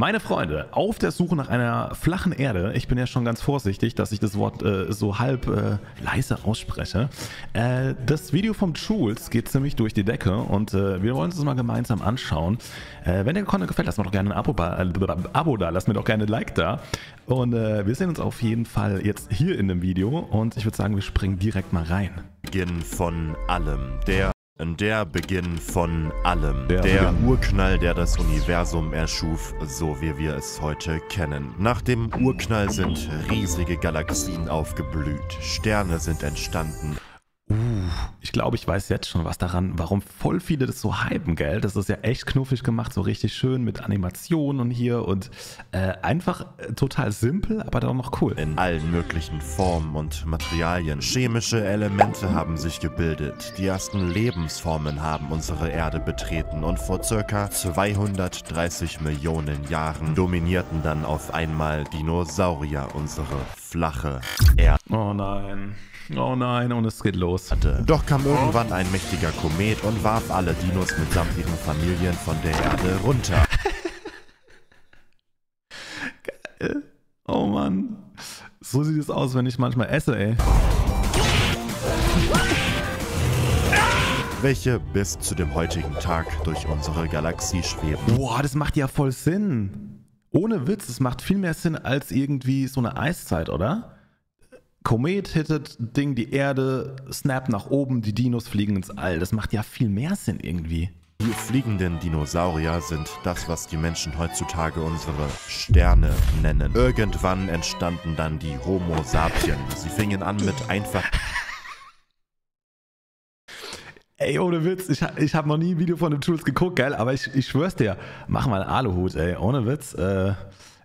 Meine Freunde, auf der Suche nach einer flachen Erde, ich bin ja schon ganz vorsichtig, dass ich das Wort äh, so halb äh, leise ausspreche. Äh, das Video vom Jules geht ziemlich durch die Decke und äh, wir wollen uns das mal gemeinsam anschauen. Äh, wenn der Content gefällt, lasst mir doch gerne ein Abo, äh, Abo da, lasst mir doch gerne ein Like da. Und wir sehen uns auf jeden Fall jetzt hier in dem Video und ich würde sagen, wir springen direkt mal rein. Beginn von allem. Der der Beginn von allem. Der, der Urknall, der das Universum erschuf, so wie wir es heute kennen. Nach dem Urknall sind riesige Galaxien aufgeblüht. Sterne sind entstanden. Uh, ich glaube, ich weiß jetzt schon was daran, warum voll viele das so hypen, gell? Das ist ja echt knuffig gemacht, so richtig schön mit Animationen und hier und äh, einfach äh, total simpel, aber dann noch cool. In allen möglichen Formen und Materialien. Chemische Elemente haben sich gebildet. Die ersten Lebensformen haben unsere Erde betreten und vor circa 230 Millionen Jahren dominierten dann auf einmal Dinosaurier unsere flache Erde. Oh nein. Oh nein, und es geht los. Doch kam irgendwann ein mächtiger Komet und warf alle Dinos mitsamt ihren Familien von der Erde runter. Geil. Oh Mann. So sieht es aus, wenn ich manchmal esse, ey. welche bis zu dem heutigen Tag durch unsere Galaxie schweben. Boah, das macht ja voll Sinn. Ohne Witz, das macht viel mehr Sinn als irgendwie so eine Eiszeit, oder? Komet hittet Ding die Erde, Snap nach oben, die Dinos fliegen ins All. Das macht ja viel mehr Sinn irgendwie. Die fliegenden Dinosaurier sind das, was die Menschen heutzutage unsere Sterne nennen. Irgendwann entstanden dann die Homo sapiens. Sie fingen an mit einfach... Ey, ohne Witz, ich, ich habe noch nie ein Video von den Tools geguckt, geil, aber ich, ich schwör's dir, mach mal einen Aluhut, ey, ohne Witz. Äh,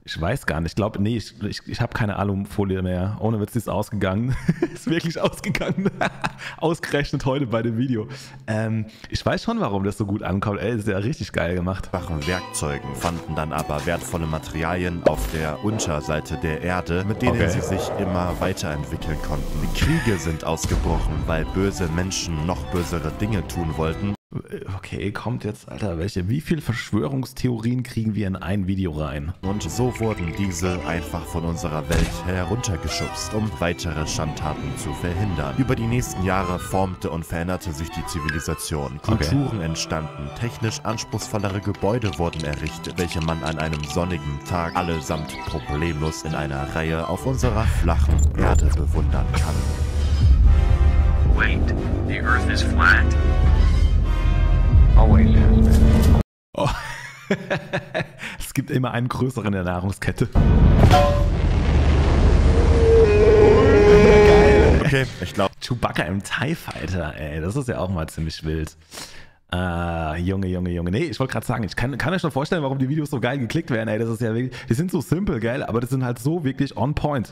ich weiß gar nicht. Ich glaube, nee, ich, ich, ich habe keine Alufolie mehr. Ohne Witz, die ist ausgegangen. ist wirklich ausgegangen. Ausgerechnet heute bei dem Video. Ähm, ich weiß schon, warum das so gut ankommt. Ey, ist ja richtig geil gemacht. Wachen Werkzeugen fanden dann aber wertvolle Materialien auf der Unterseite der Erde, mit denen okay. sie sich immer weiterentwickeln konnten. Die Kriege sind ausgebrochen, weil böse Menschen noch bösere Dinge tun wollten Okay, kommt jetzt, Alter, welche? Wie viele Verschwörungstheorien kriegen wir in ein Video rein? Und so wurden diese einfach von unserer Welt heruntergeschubst, um weitere Schandtaten zu verhindern. Über die nächsten Jahre formte und veränderte sich die Zivilisation. Kulturen okay. entstanden, technisch anspruchsvollere Gebäude wurden errichtet, welche man an einem sonnigen Tag allesamt problemlos in einer Reihe auf unserer flachen Erde bewundern kann. Wait, the Earth is flat. Always has been. Oh. es gibt immer einen größeren in der Nahrungskette. Okay, ich glaube. Chewbacca im TIE Fighter, ey, das ist ja auch mal ziemlich wild. Ah, Junge, Junge, Junge. Nee, ich wollte gerade sagen, ich kann, kann mir schon vorstellen, warum die Videos so geil geklickt werden, ey. Das ist ja wirklich, die sind so simpel, geil, aber die sind halt so wirklich on point.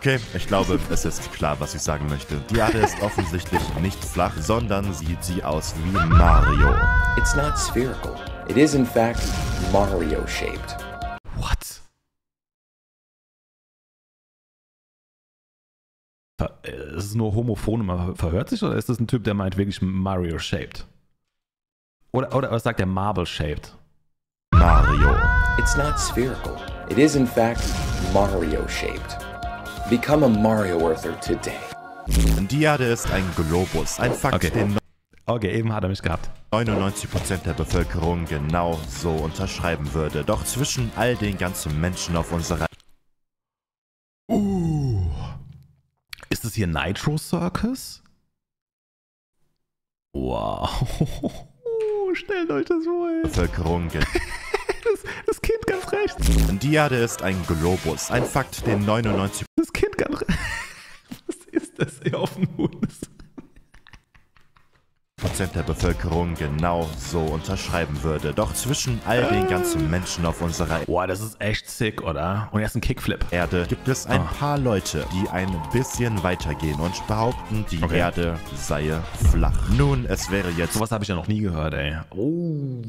Okay, ich glaube, es ist klar, was ich sagen möchte. Die Erde ist offensichtlich nicht flach, sondern sieht sie aus wie Mario. It's not spherical. It is in fact Mario-shaped. What? Ist es nur homophon und man verhört sich oder ist das ein Typ, der meint wirklich Mario-shaped? Oder, oder was sagt der Marble-shaped? Mario. It's not spherical. It is in fact Mario-shaped. Become a Mario Earther today. Die Erde ist ein Globus, ein Fakt, okay. den Okay, eben hat er mich gehabt. 99% der Bevölkerung genau so unterschreiben würde. Doch zwischen all den ganzen Menschen auf unserer... Uh, ist das hier Nitro Circus? Wow. Stellt euch das vor. Bevölkerung ganz rechts. Die Erde ist ein Globus. Ein Fakt, den 99... Das Kind rechts. Was ist das hier auf dem Mond? Prozent der Bevölkerung genau so unterschreiben würde. Doch zwischen all den ganzen Menschen auf unserer Boah, das ist echt sick, oder? Und erst ein Kickflip. Erde gibt es ein oh. paar Leute, die ein bisschen weitergehen und behaupten, die okay. Erde sei flach. Nun, es wäre jetzt... Sowas habe ich ja noch nie gehört, ey. Oh,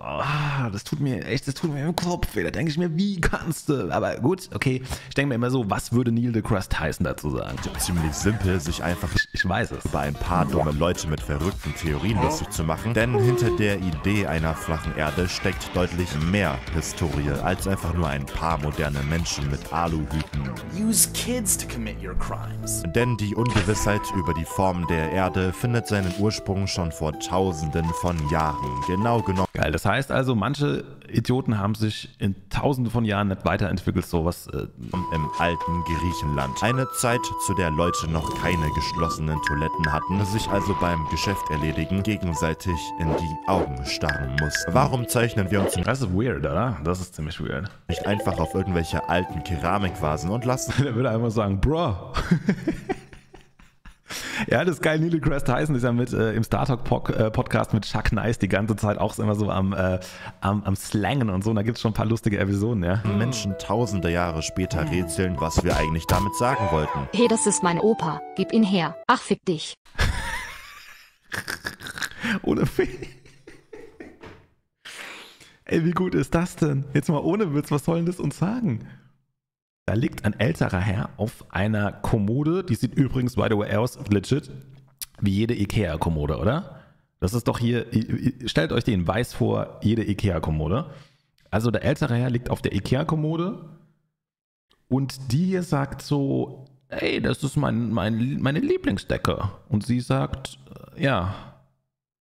ah, das tut mir echt, das tut mir im Kopf weh. Da denke ich mir, wie kannst du? Aber gut, okay. Ich denke mir immer so, was würde Neil deGrasse Tyson dazu sagen? Ziemlich simpel, sich einfach Ich, ich weiß es. über ein paar dumme Leute mit verrückten Theorien lustig zu machen. Denn hinter der Idee einer flachen Erde steckt deutlich mehr Historie als einfach nur ein paar moderne Menschen mit Aluhüten. Use kids to commit your crimes. Denn die Ungewissheit über die Form der Erde findet seinen Ursprung schon vor tausenden von Jahren. Genau genommen Geil. Das heißt also, manche Idioten haben sich in tausenden von Jahren nicht weiterentwickelt, sowas. Äh, im alten Griechenland. Eine Zeit, zu der Leute noch keine geschlossenen Toiletten hatten, sich also beim Geschäft erledigen gegenseitig in die Augen starren mussten. Warum zeichnen wir uns das ist weird, oder? Das ist ziemlich weird. nicht einfach auf irgendwelche alten Keramikvasen und lassen Der würde einfach sagen, Bro. ja, das ist geil. Neil deGrasse Tyson ist ja mit äh, im Star Talk -Pod äh, Podcast mit Chuck Nice die ganze Zeit auch immer so am, äh, am, am Slangen und so. Und da gibt es schon ein paar lustige Episoden, ja. Menschen tausende Jahre später rätseln, was wir eigentlich damit sagen wollten. Hey, das ist mein Opa. Gib ihn her. Ach, fick dich. Ohne Fe Ey, wie gut ist das denn? Jetzt mal ohne Witz, was soll denn das uns sagen? Da liegt ein älterer Herr auf einer Kommode, die sieht übrigens, by the way, aus, legit, wie jede Ikea-Kommode, oder? Das ist doch hier, stellt euch den weiß vor, jede Ikea-Kommode. Also der ältere Herr liegt auf der Ikea-Kommode und die hier sagt so, ey, das ist mein, mein, meine Lieblingsdecke. Und sie sagt, ja,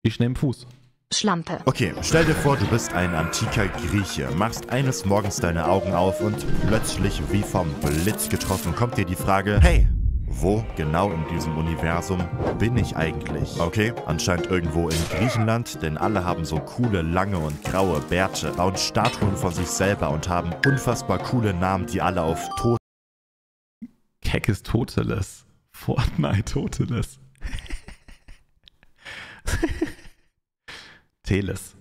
ich nehme Fuß. Schlampe. Okay, stell dir vor, du bist ein antiker Grieche, machst eines Morgens deine Augen auf und plötzlich wie vom Blitz getroffen kommt dir die Frage, hey, wo genau in diesem Universum bin ich eigentlich? Okay, anscheinend irgendwo in Griechenland, denn alle haben so coole, lange und graue Bärte, bauen Statuen von sich selber und haben unfassbar coole Namen, die alle auf Tod Keckes Toteles. Fortnite Toteles. Teles.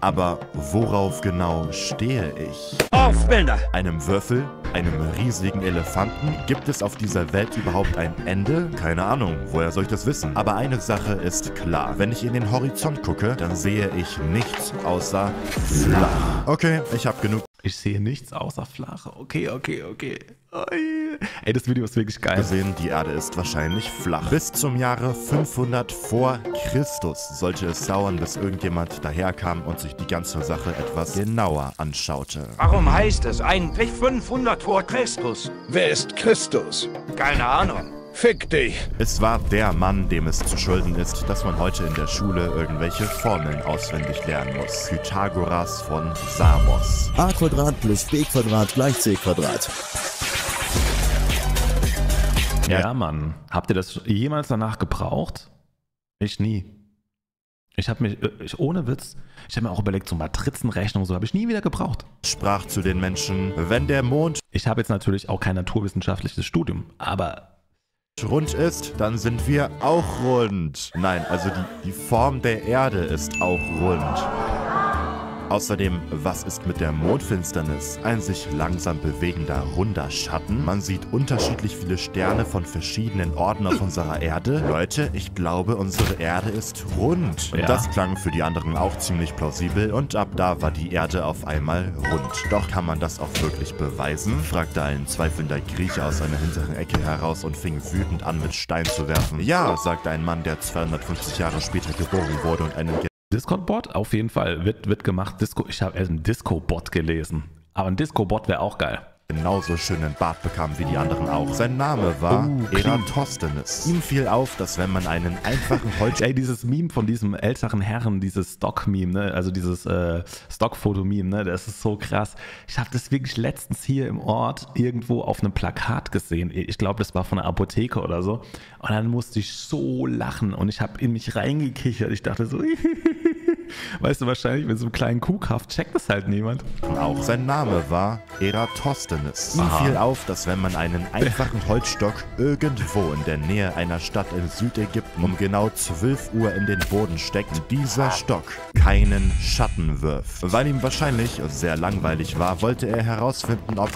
Aber worauf genau stehe ich? Aufbilder! Einem Würfel? Einem riesigen Elefanten? Gibt es auf dieser Welt überhaupt ein Ende? Keine Ahnung, woher soll ich das wissen? Aber eine Sache ist klar. Wenn ich in den Horizont gucke, dann sehe ich nichts außer flach. Okay, ich habe genug Ich sehe nichts außer flache. Okay, okay, okay. Oi. Ey, das Video ist wirklich geil. gesehen, die Erde ist wahrscheinlich flach. Bis zum Jahre 500 vor Christus sollte es dauern, bis irgendjemand daherkam und sich die ganze Sache etwas genauer anschaute. Warum heißt es eigentlich 500 vor Christus? Wer ist Christus? Keine Ahnung. Fick dich! Es war der Mann, dem es zu schulden ist, dass man heute in der Schule irgendwelche Formeln auswendig lernen muss. Pythagoras von Samos. a Quadrat plus b Quadrat gleich c Quadrat. Ja, Mann. Habt ihr das jemals danach gebraucht? Ich nie. Ich habe mich, äh, ich, ohne Witz, ich habe mir auch überlegt, so Matrizenrechnung, so habe ich nie wieder gebraucht. Sprach zu den Menschen, wenn der Mond Ich habe jetzt natürlich auch kein naturwissenschaftliches Studium, aber rund ist, dann sind wir auch rund. Nein, also die, die Form der Erde ist auch rund. Außerdem, was ist mit der Mondfinsternis? Ein sich langsam bewegender runder Schatten? Man sieht unterschiedlich viele Sterne von verschiedenen Orten auf unserer Erde. Leute, ich glaube, unsere Erde ist rund. Ja. Das klang für die anderen auch ziemlich plausibel und ab da war die Erde auf einmal rund. Doch kann man das auch wirklich beweisen? fragte ein zweifelnder Grieche aus einer hinteren Ecke heraus und fing wütend an, mit Stein zu werfen. Ja, sagte ein Mann, der 250 Jahre später geboren wurde und einen Discord-Bot auf jeden Fall wird, wird gemacht. Disco, ich habe erst einen Disco-Bot gelesen. Aber ein Disco-Bot wäre auch geil. genauso schönen Bart bekam wie die anderen auch. Sein Name war Oh. Eratosthenes. Ihm fiel auf, dass wenn man einen einfachen Holz Ey, dieses Meme von diesem älteren Herren, dieses Stock-Meme, ne? also dieses äh, Stock-Foto-Meme, ne? das ist so krass. Ich habe das wirklich letztens hier im Ort irgendwo auf einem Plakat gesehen. Ich glaube, das war von einer Apotheke oder so. Und dann musste ich so lachen und ich habe in mich reingekichert. Ich dachte so, weißt du, wahrscheinlich mit so einem kleinen Kuhkaff checkt das halt niemand. auch. Sein Name war Eratosthenes. Ihm fiel auf, dass wenn man einen einfachen Holzstock irgendwo in der Nähe einer Stadt in Südägypten um genau 12 Uhr in den Boden steckt, dieser Stock keinen Schatten wirft. Weil ihm wahrscheinlich sehr langweilig war, wollte er herausfinden, ob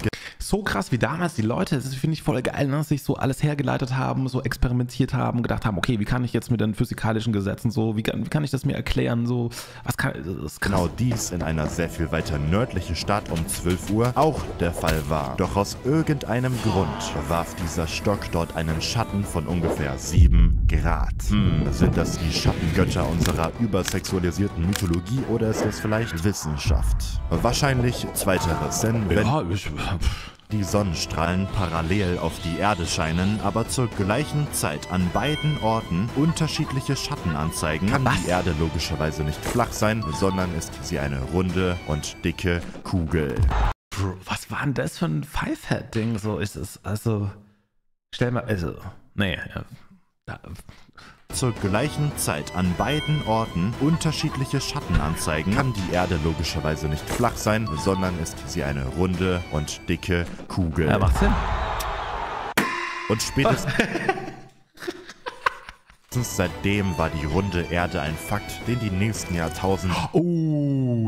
so krass wie damals die Leute, das finde ich voll geil, ne? sich so alles hergeleitet haben, so experimentiert haben, gedacht haben, okay, wie kann ich jetzt mit den physikalischen Gesetzen so, wie kann, wie kann ich das mir erklären, so, was kann. Genau dies in einer sehr viel weiter nördliche Stadt um 12 Uhr auch der Fall war. Doch aus irgendeinem Grund warf dieser Stock dort einen Schatten von ungefähr 7 Grad. Hm, sind das die Schattengötter unserer übersexualisierten Mythologie oder ist das vielleicht Wissenschaft? Wahrscheinlich zweiteres, denn wenn Ja, ich, die Sonnenstrahlen parallel auf die Erde scheinen, aber zur gleichen Zeit an beiden Orten unterschiedliche Schatten anzeigen, kann die Erde logischerweise nicht flach sein, sondern ist sie eine runde und dicke Kugel. Bro, was war denn das für ein Five-Head-Ding? So ist es, also, stell mal, also, nee, ja, da, Zur gleichen Zeit an beiden Orten unterschiedliche Schatten anzeigen, kann die Erde logischerweise nicht flach sein, sondern ist sie eine runde und dicke Kugel. ja, macht Sinn. Und spätestens seitdem war die runde Erde ein Fakt, den die nächsten Jahrtausende Oh,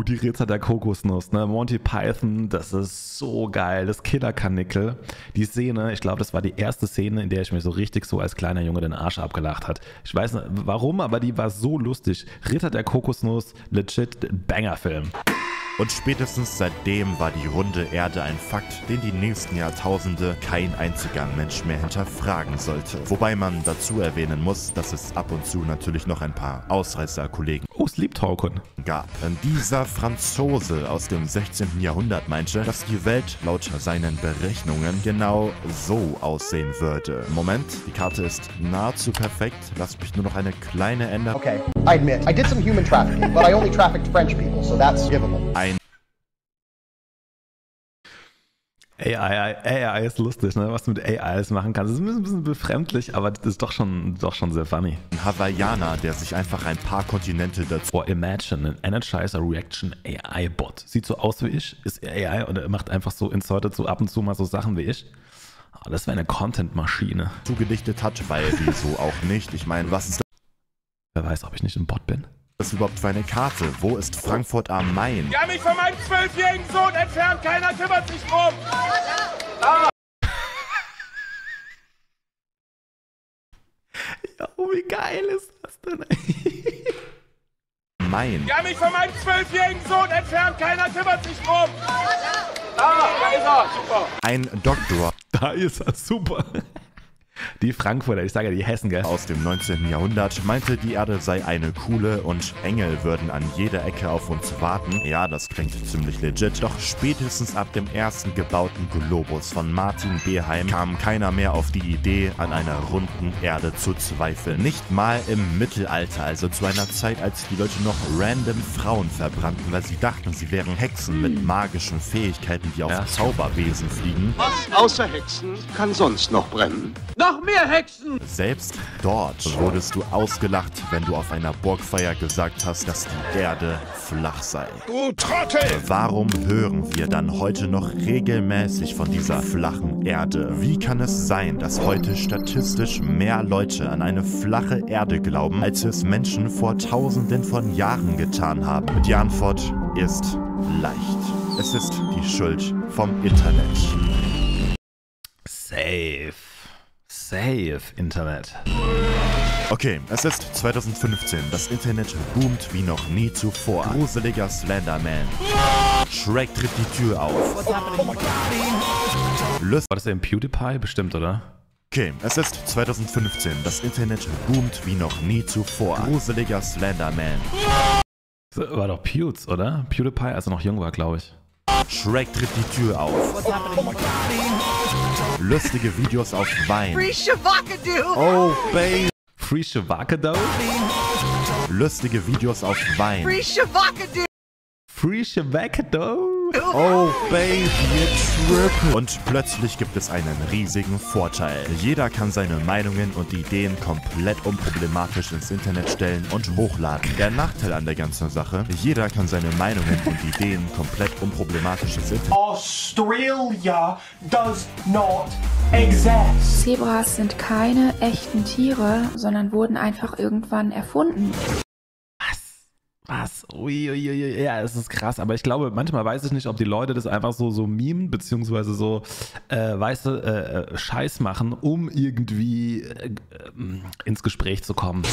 die Rätsel der Kokosnuss, ne? Monty Python, das ist so geil. Das Killerkanickel. Die Szene, ich glaube, das war die erste Szene, in der ich mich so richtig so als kleiner Junge den Arsch abgelacht hat. Ich weiß nicht warum, aber die war so lustig. Ritter der Kokosnuss, legit Banger-Film. Und spätestens seitdem war die runde Erde ein Fakt, den die nächsten Jahrtausende kein einziger Mensch mehr hinterfragen sollte. Wobei man dazu erwähnen muss, dass es ab und zu natürlich noch ein paar Ausreißer-Kollegen Oh, gab. Denn dieser Franzose aus dem 16. Jahrhundert meinte, dass die Welt laut seinen Berechnungen genau so aussehen würde. Moment, die Karte ist nahezu perfekt. Lasst mich nur noch eine kleine Änderung. Okay, I admit, I did some human trafficking, but I only trafficked French people, so that's forgivable. Ein AI, AI ist lustig, ne? Was du mit AI alles machen kannst. Das ist ein bisschen, ein befremdlich, aber das ist doch schon, doch schon sehr funny. Hawaiianer, der sich einfach ein paar Kontinente dazu Or imagine an Energizer Reaction AI Bot. Sieht so aus wie ich, ist AI und er macht einfach so inserted so ab und zu mal so Sachen wie ich. Aber das wäre eine Content-Maschine. zugedichtet hat, weil wieso auch nicht? Ich meine, was ist Wer weiß, ob ich nicht ein Bot bin. das überhaupt für eine Karte? Wo ist Frankfurt am Main? Ja, mich von meinem zwölfjährigen Sohn entfernt. Keiner kümmert sich drum. Ja, oh, wie geil ist das denn? Main. Ja, mich von meinem zwölfjährigen Sohn entfernt. Keiner kümmert sich drum. Ah, da ist er. Super. Ein Doktor da ist er, super. Die Frankfurter, ich sage ja die Hessen, gell? aus dem 19. Jahrhundert meinte, die Erde sei eine Kuhle und Engel würden an jeder Ecke auf uns warten. Ja, das klingt ziemlich legit. Doch spätestens ab dem ersten gebauten Globus von Martin Beheim kam keiner mehr auf die Idee, an einer runden Erde zu zweifeln. Nicht mal im Mittelalter, also zu einer Zeit, als die Leute noch random Frauen verbrannten, weil sie dachten, sie wären Hexen mit magischen Fähigkeiten, die auf Ja. Zauberwesen fliegen. Was außer Hexen kann sonst noch brennen? Noch mehr Hexen! Selbst dort wurdest du ausgelacht, wenn du auf einer Burgfeier gesagt hast, dass die Erde flach sei. Du Trottel! Warum hören wir dann heute noch regelmäßig von dieser flachen Erde? Wie kann es sein, dass heute statistisch mehr Leute an eine flache Erde glauben, als es Menschen vor tausenden von Jahren getan haben? Die Antwort ist leicht. Es ist die Schuld vom Internet. Safe. Safe, Internet. Okay, es ist 2015. Das Internet boomt wie noch nie zuvor. Gruseliger Slenderman. Shrek tritt die Tür auf. Lust War das im PewDiePie? Bestimmt, oder? okay, es ist 2015. Das Internet boomt wie noch nie zuvor. Gruseliger Slenderman. War doch Pewds, oder? PewDiePie, als er noch jung war, glaube ich. Shrek tritt die Tür auf. Lustige Videos auf Wein. Oh, baby. Free Shavakado? Lustige Videos auf Wein. Free Shavakado? Oh Baby, trip. Und plötzlich gibt es einen riesigen Vorteil. Jeder kann seine Meinungen und Ideen komplett unproblematisch ins Internet stellen und hochladen. Der Nachteil an der ganzen Sache, jeder kann seine Meinungen und Ideen komplett unproblematisch ins Internet Australia does not exist. Zebras sind keine echten Tiere, sondern wurden einfach irgendwann erfunden. Was? Uiuiui. Ja, es ist krass. Aber ich glaube, manchmal weiß ich nicht, ob die Leute das einfach so, so mimen, beziehungsweise so, äh, weißt du, äh, äh, Scheiß machen, um irgendwie äh, ins Gespräch zu kommen.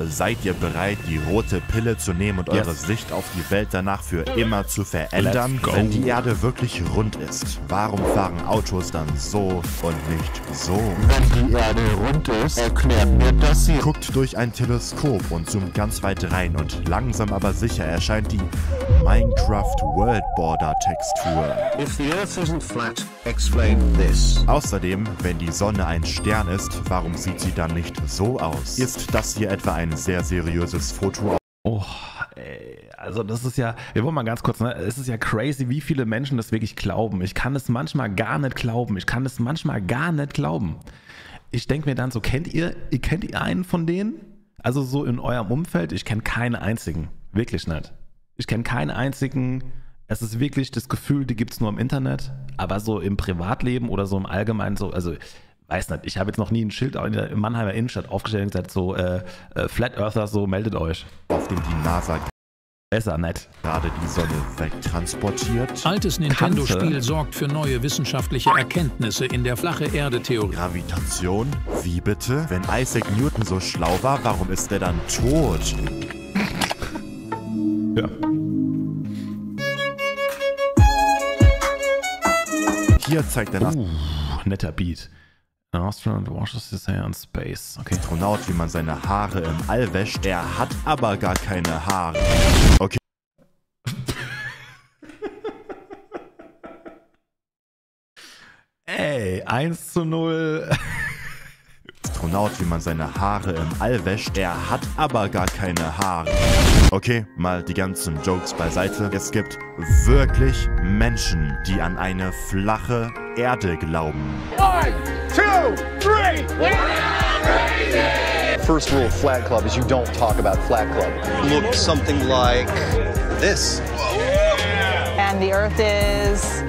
Seid ihr bereit, die rote Pille zu nehmen und Yes. eure Sicht auf die Welt danach für immer zu verändern? Wenn die Erde wirklich rund ist, warum fahren Autos dann so und nicht so? Wenn die Erde rund ist, erklärt mir das hier. Guckt durch ein Teleskop und zoomt ganz weit rein und langsam aber sicher erscheint die Minecraft World Border Textur. If the Earth isn't flat, explain this. Außerdem, wenn die Sonne ein Stern ist, warum sieht sie dann nicht so aus? Ist das hier etwa ein sehr seriöses Foto Oh, ey, also das ist ja, wir wollen mal ganz kurz, ne? es ist ja crazy, wie viele Menschen das wirklich glauben. Ich kann es manchmal gar nicht glauben. Ich kann es manchmal gar nicht glauben. Ich denke mir dann so, kennt ihr, ihr kennt ihr einen von denen? Also so in eurem Umfeld? Ich kenne keinen einzigen. Wirklich nicht. Ich kenne keinen einzigen. Es ist wirklich das Gefühl, die gibt es nur im Internet, aber so im Privatleben oder so im Allgemeinen so, also weiß nicht, ich habe jetzt noch nie ein Schild in der Mannheimer Innenstadt aufgestellt und gesagt, so äh, äh, Flat Earther, so meldet euch. auf dem die NASA Besser nicht. gerade die Sonne wegtransportiert? Altes Nintendo-Spiel sorgt für neue wissenschaftliche Erkenntnisse in der flache Erde-Theorie. Gravitation? Wie bitte? Wenn Isaac Newton so schlau war, warum ist er dann tot? Ja. Hier zeigt ein Uh, netter Beat. An astronaut washes his hair in space. Okay. Astronaut, wie man seine Haare im All wäscht. Er hat aber gar keine Haare. Okay. Ey, 1 zu 0. Astronaut, wie man seine Haare im All wäscht. Er hat aber gar keine Haare. Okay, mal die ganzen Jokes beiseite. Es gibt wirklich Menschen, die an eine flache Erde glauben. One, two, three. First rule of Flat Club is you don't talk about Flat Club. Look something like this. And the Earth is.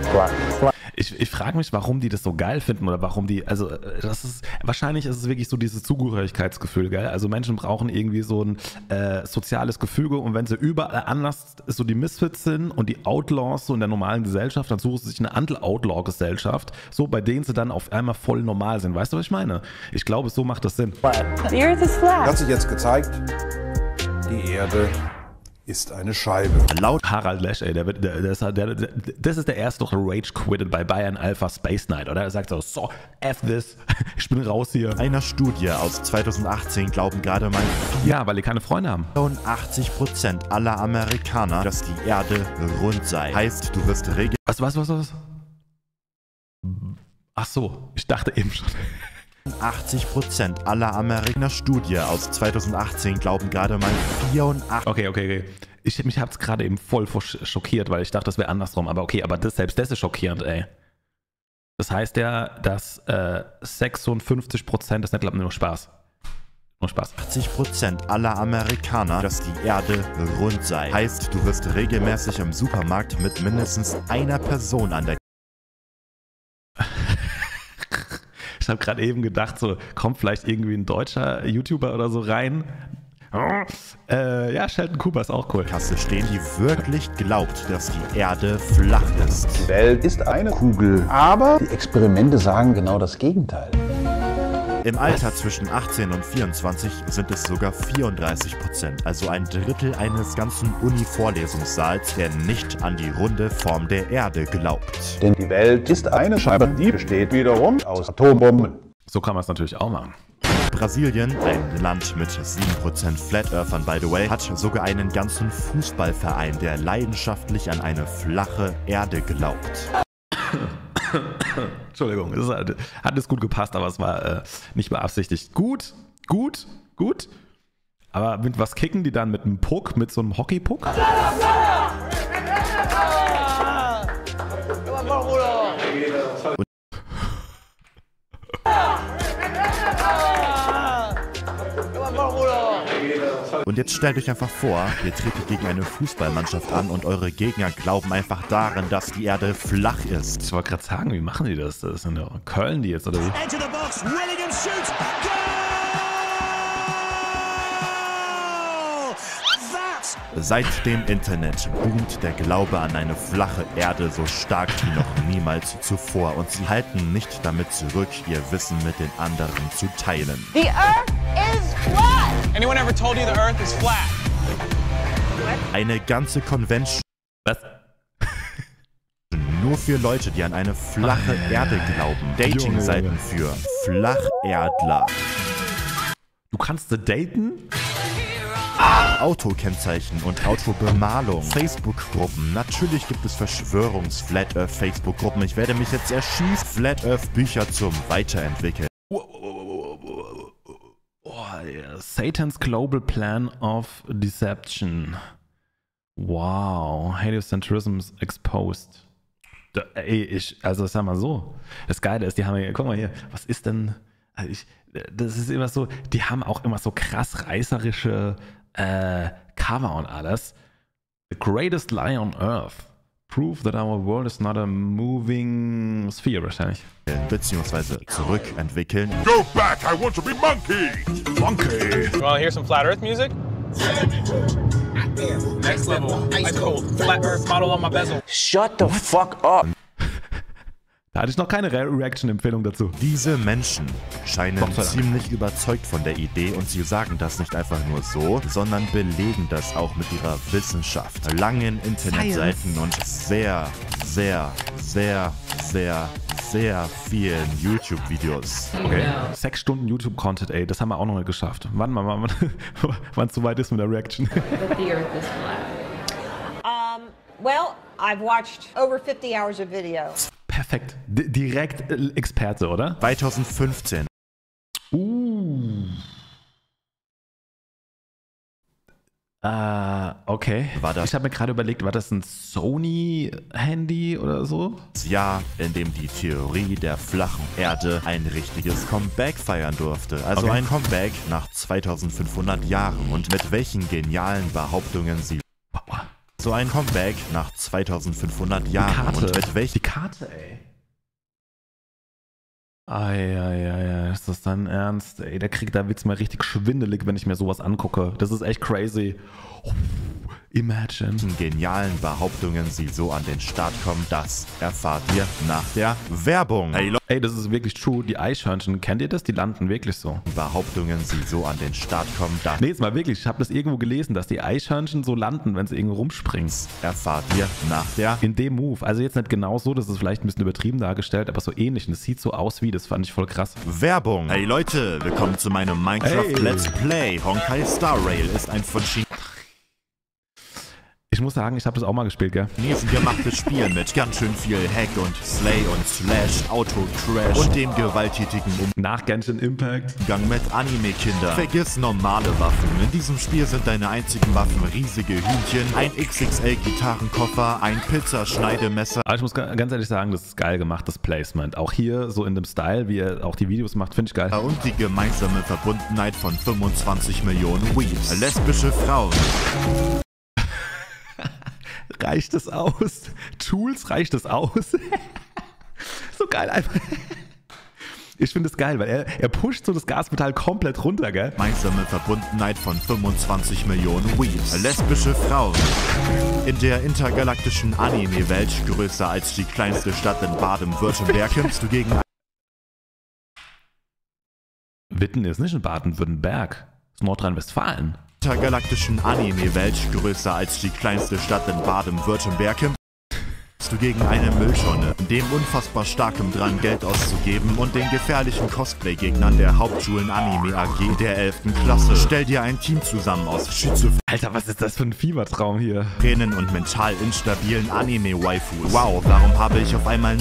Ich, ich frage mich, warum die das so geil finden oder warum die, also äh, das ist, wahrscheinlich ist es wirklich so dieses Zugehörigkeitsgefühl, gell? Also Menschen brauchen irgendwie so ein äh, soziales Gefüge und wenn sie überall anders so die Misfits sind und die Outlaws so in der normalen Gesellschaft, dann suchen sie sich eine Anti-Outlaw-Gesellschaft, so bei denen sie dann auf einmal voll normal sind. Weißt du, was ich meine? Ich glaube, so macht das Sinn. The Earth is flat. Hat sich jetzt gezeigt, die Erde ist eine Scheibe. Laut Harald Lesch, ey, der, wird, der, der, der, der, das ist der erste Rage quitted bei Bayern Alpha Space Night, oder? Er sagt so, so, F this, ich bin raus hier. einer Studie aus 2018 glauben gerade mal Ja, weil die keine Freunde haben. 84% aller Amerikaner, dass die Erde rund sei. Heißt, du wirst regelmäßig Was, was, was, was? Ach so, ich dachte eben schon. 80% aller Amerikaner Studie aus 2018 glauben gerade mal 84 Okay, okay, okay. Ich, mich hab's gerade eben voll schockiert, weil ich dachte, das wäre andersrum. Aber okay, aber das, selbst das ist schockierend, ey. Das heißt ja, dass äh, 56 Prozent, das ist nicht, glaube nur Spaß. Nur Spaß. 80% aller Amerikaner, dass die Erde rund sei. Heißt, du wirst regelmäßig im Supermarkt mit mindestens einer Person an der Ich habe gerade eben gedacht, so kommt vielleicht irgendwie ein deutscher YouTuber oder so rein. Äh, ja, Sheldon Cooper ist auch cool. Kasse stehen, die wirklich glaubt, dass die Erde flach ist. Die Welt ist eine Kugel, aber die Experimente sagen genau das Gegenteil. Im Alter zwischen 18 und 24 sind es sogar 34 Prozent, also ein Drittel eines ganzen Uni-Vorlesungssaals, der nicht an die runde Form der Erde glaubt. Denn die Welt ist eine Scheibe, die besteht wiederum aus Atombomben. So kann man es natürlich auch machen. Brasilien, ein Land mit 7% Flat Earthern by the way, hat sogar einen ganzen Fußballverein, der leidenschaftlich an eine flache Erde glaubt. Entschuldigung, es hat, hat es gut gepasst, aber es war äh, nicht beabsichtigt. Gut, gut, gut. Aber mit was kicken die dann? Mit einem Puck? Mit so einem Hockeypuck? Und jetzt stellt euch einfach vor, ihr tretet gegen eine Fußballmannschaft an und eure Gegner glauben einfach daran, dass die Erde flach ist. Ich wollte gerade sagen, wie machen die das? Das sind ja Köln die jetzt, oder wie? Into the box. Willingham shoots. Goal! What? Seit dem Internet boomt der Glaube an eine flache Erde so stark wie noch niemals zuvor und sie halten nicht damit zurück, ihr Wissen mit den anderen zu teilen. The Earth is flat. Anyone ever told you the Earth is flat? Eine ganze Convention Was? nur für Leute, die an eine flache Erde glauben. Dating-Seiten für Flacherdler. Du kannst sie daten? Autokennzeichen und Autobemalung. Facebook-Gruppen. Natürlich gibt es Verschwörungs-Flat Earth Facebook-Gruppen. Ich werde mich jetzt erschießen. Flat Earth Bücher zum Weiterentwickeln. Oh. Satan's Global Plan of Deception. Wow. Heliocentrism exposed. Da, ey, ich, also sag mal so. Das Geile ist, die haben hier, guck mal hier, was ist denn, also ich, das ist immer so, die haben auch immer so krass reißerische äh, Cover und alles. The greatest lie on earth. Prove that our world is not a moving sphere wahrscheinlich. Beziehungsweise zurückentwickeln. Go back, I want to be monkey! Monkey! You wanna hear some flat earth music? Next level. Ice cold. Flat earth model on my bezel. Shut the fuck up. Da hatte ich noch keine Re Reaction-Empfehlung dazu. Diese Menschen scheinen ziemlich überzeugt von der Idee und sie sagen das nicht einfach nur so, sondern belegen das auch mit ihrer Wissenschaft, langen Internetseiten und sehr, sehr, sehr, sehr, sehr vielen YouTube-Videos. Okay. Sechs Stunden YouTube-Content, ey, das haben wir auch noch nicht geschafft. Wann mal, wann, wann es soweit ist mit der Reaction. But the Earth is flat. Um, well, I've watched over 50 hours of video. Perfekt. D direkt äh, Experte, oder? 2015 Uh. Äh, okay. War das- ich habe mir gerade überlegt, war das ein Sony-Handy oder so? das Jahr, in dem die Theorie der flachen Erde ein richtiges Comeback feiern durfte. Also Okay. ein Comeback nach 2500 Jahren und mit welchen genialen Behauptungen sie so ein Comeback nach 2500 Jahren Karte. und mit welchen Die Karte, ey. Eieiei, ist das dein Ernst? Ey, der kriegt, da wird's mir richtig schwindelig, wenn ich mir sowas angucke. Das ist echt crazy. Oh, imagine. genialen Behauptungen sie so an den Start kommen, das erfahrt ihr nach der Werbung. Hey Leute, Ey, das ist wirklich true. Die Eichhörnchen, kennt ihr das? Die landen wirklich so. Behauptungen sie so an den Start kommen, das Nee, jetzt mal wirklich. Ich habe das irgendwo gelesen, dass die Eichhörnchen so landen, wenn sie irgendwo rumspringen. erfahrt ihr nach der In dem Move. Also jetzt nicht genau so, das ist vielleicht ein bisschen übertrieben dargestellt, aber so ähnlich. Und es sieht so aus wie, das fand ich voll krass. Werbung. Hey Leute, willkommen zu meinem Minecraft Hey. Let's Play. Honkai Star Rail ist ein von Ich muss sagen, ich habe das auch mal gespielt, gell? Chinesen gemachtes Spiel mit ganz schön viel Hack und Slay und Slash, Auto-Crash und dem gewalttätigen Nach Genshin Impact. Umgang mit Anime-Kindern. Vergiss normale Waffen. In diesem Spiel sind deine einzigen Waffen riesige Hühnchen, ein XXL-Gitarrenkoffer, ein Pizzaschneidemesser, Aber ich muss ga- ganz ehrlich sagen, das ist geil gemacht, das Placement. Auch hier so in dem Style, wie er auch die Videos macht, finde ich geil. und die gemeinsame Verbundenheit von 25 Millionen Weebs. Lesbische Frauen. Reicht es aus? Tools, reicht es aus? so geil einfach. Ich finde es geil, weil er, er pusht so das Gaspedal komplett runter, gell? Gemeinsame Verbundenheit von 25 Millionen Weebs. Lesbische Frauen. In der intergalaktischen Anime-Welt, größer als die kleinste Stadt in Baden-Württemberg, kämpfst du gegen Witten ist nicht in Baden-Württemberg. Ist Nordrhein-Westfalen. Intergalaktischen Anime-Welt, größer als die kleinste Stadt in Baden-Württemberg, du gegen eine Mülltonne, dem unfassbar starkem Drang Geld auszugeben und den gefährlichen Cosplay-Gegnern der Hauptschulen Anime AG der 11. Klasse. Stell dir ein Team zusammen aus Schizophrenen Alter, was ist das für ein Fiebertraum hier? und mental instabilen Anime-Waifus. Wow, warum habe ich auf einmal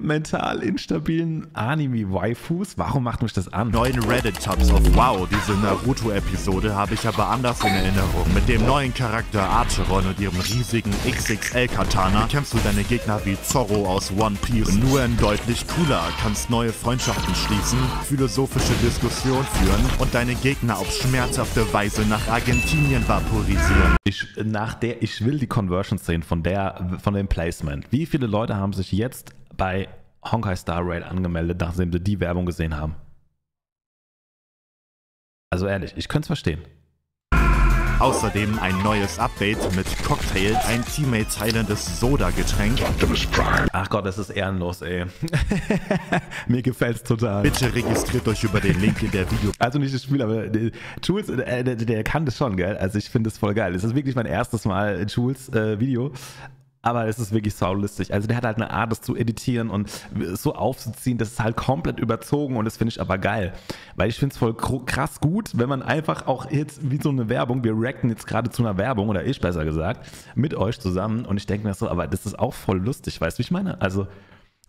Mental instabilen Anime-Waifus? Warum macht mich das an? neuen Reddit-Tabs auf Wow? Diese Naruto-Episode habe ich aber anders in Erinnerung. Mit dem neuen Charakter Archeron und ihrem riesigen XXL-Katana kämpfst du deine Gegner wie Zorro aus One Piece. Nur in deutlich cooler, kannst neue Freundschaften schließen, philosophische Diskussionen führen und deine Gegner auf schmerzhafte Weise nach Argentinien vaporisieren. Ich, nach der, ich will die Conversion sehen von der, von dem Placement. Wie viele Leute haben sich jetzt bei Honkai Star Rail angemeldet, nachdem sie die Werbung gesehen haben? Also ehrlich, ich könnte es verstehen. Außerdem ein neues Update mit Cocktails, ein Teammates heilendes Soda-Getränk. Ach Gott, das ist ehrenlos, ey. Mir gefällt's total. Bitte registriert euch über den Link in der Video. Also nicht das Spiel, aber Jules, äh, der, der kann das schon, gell? Also ich finde das voll geil. Es ist wirklich mein erstes Mal Jules äh, Video. Aber es ist wirklich saulustig. Also der hat halt eine Art, das zu editieren und so aufzuziehen, das ist halt komplett überzogen und das finde ich aber geil. Weil ich finde es voll krass gut, wenn man einfach auch jetzt wie so eine Werbung, wir reacten jetzt gerade zu einer Werbung, oder ich besser gesagt, mit euch zusammen und ich denke mir so, aber das ist auch voll lustig, weißt du, wie ich meine? Also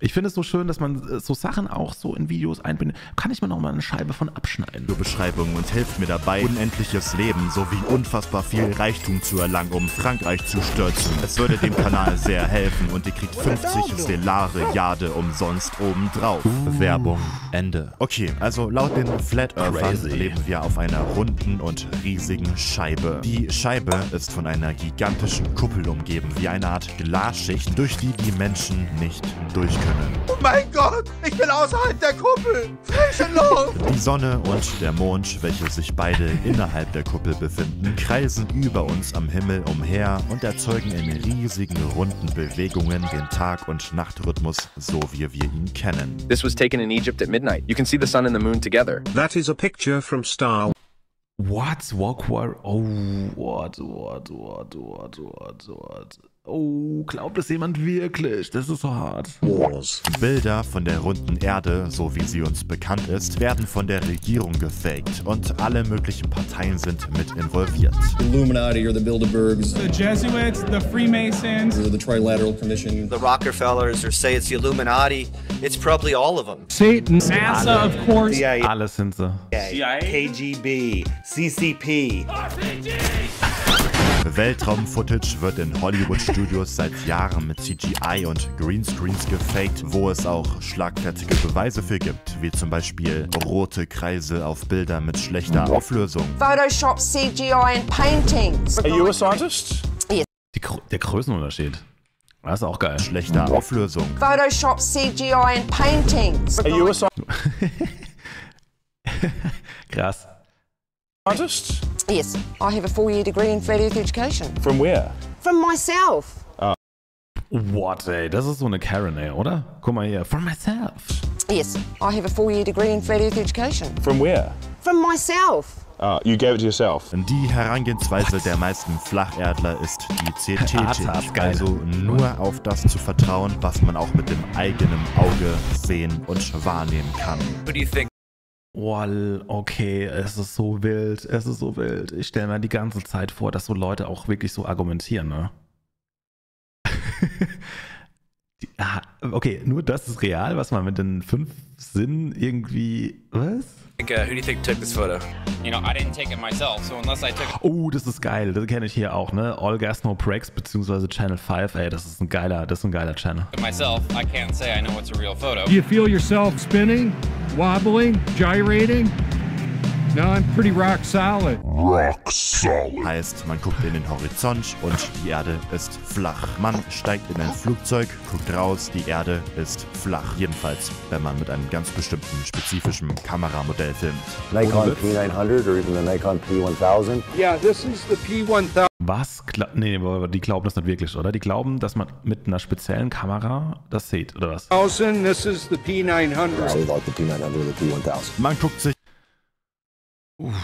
ich finde es so schön, dass man äh, so Sachen auch so in Videos einbindet. Kann ich mir noch mal eine Scheibe von abschneiden? Beschreibung und hilft mir dabei, unendliches Leben sowie unfassbar viel Reichtum zu erlangen, um Frankreich zu stürzen. Es würde dem Kanal sehr helfen und ihr kriegt 50 Stellare Jade umsonst obendrauf. Uh. Werbung Ende. Okay, also laut den Flat Earthern leben wir auf einer runden und riesigen Scheibe. Die Scheibe ist von einer gigantischen Kuppel umgeben, wie eine Art Glasschicht, durch die die Menschen nicht durch können. Oh mein Gott, ich bin außerhalb der Kuppel. Frische Luft. Die Sonne und der Mond, welche sich beide innerhalb der Kuppel befinden, kreisen über uns am Himmel umher und erzeugen in riesigen runden Bewegungen den Tag- und Nachtrhythmus, so wie wir ihn kennen. This was taken in Egypt at midnight. You can see the sun and the moon together. That is a picture from Star What? Walk war. Oh, what, what, what, what, what, what. Oh, glaubt es jemand wirklich? Das ist so hart. Bilder von der runden Erde, so wie sie uns bekannt ist, werden von der Regierung gefaked und alle möglichen Parteien sind mit involviert. The Illuminati or the Bilderbergs. The Jesuits, the Freemasons. Or the Trilateral Commission. The Rockefellers or say it's the Illuminati. It's probably all of them. Satan. NASA, of course. CIA. Alles sind sie. CIA. KGB. CCP. Weltraum-Footage wird in Hollywood-Studios seit Jahren mit CGI und Greenscreens gefaked, wo es auch schlagfertige Beweise für gibt, wie zum Beispiel rote Kreise auf Bildern mit schlechter Auflösung. Photoshop, CGI and paintings. Are you a scientist? Der Größenunterschied. Das ist auch geil. Schlechter Auflösung. Photoshop, CGI and paintings. Are you a scientist? Krass. Scientist? Yes, I have a four-year degree in flat earth education. From where? From myself. Oh. What, ey? Das ist so eine Karen, ey, oder? Guck mal hier. From myself. Yes, I have a four-year degree in flat earth education. From where? From myself. Oh, you gave it to yourself. Die Herangehensweise der meisten Flacherdler ist die CT, also nur auf das zu vertrauen, was man auch mit dem eigenen Auge sehen und wahrnehmen kann. Who do you think? Wall, okay, es ist so wild, es ist so wild. Ich stelle mir die ganze Zeit vor, dass so Leute auch wirklich so argumentieren, ne? ah, okay, nur das ist real, was man mit den fünf Sinnen irgendwie. Was? Uh, who do you think took this photo? You know, I didn't take it myself, so unless I took it. Oh, das ist geil. Das kenne ich hier auch, ne? All Gas No Breaks beziehungsweise Channel 5. Ey, das ist ein geiler, das ist ein geiler Channel. Myself, I can't say I know it's a real photo. Do you feel yourself spinning, wobbling, gyrating? No, I'm pretty rock solid. Rock solid. Heißt, man guckt in den Horizont und die Erde ist flach. Man steigt in ein Flugzeug, guckt raus, die Erde ist flach. Jedenfalls, wenn man mit einem ganz bestimmten, spezifischen Kameramodell filmt. Nikon P900 or even the Nikon P1000. Yeah, this is the P1000. Was? Nee, aber die glauben das nicht wirklich, oder? Die glauben, dass man mit einer speziellen Kamera das sieht, oder was? This is the P900. I like the P900 or the P1000. Man guckt sich Uff.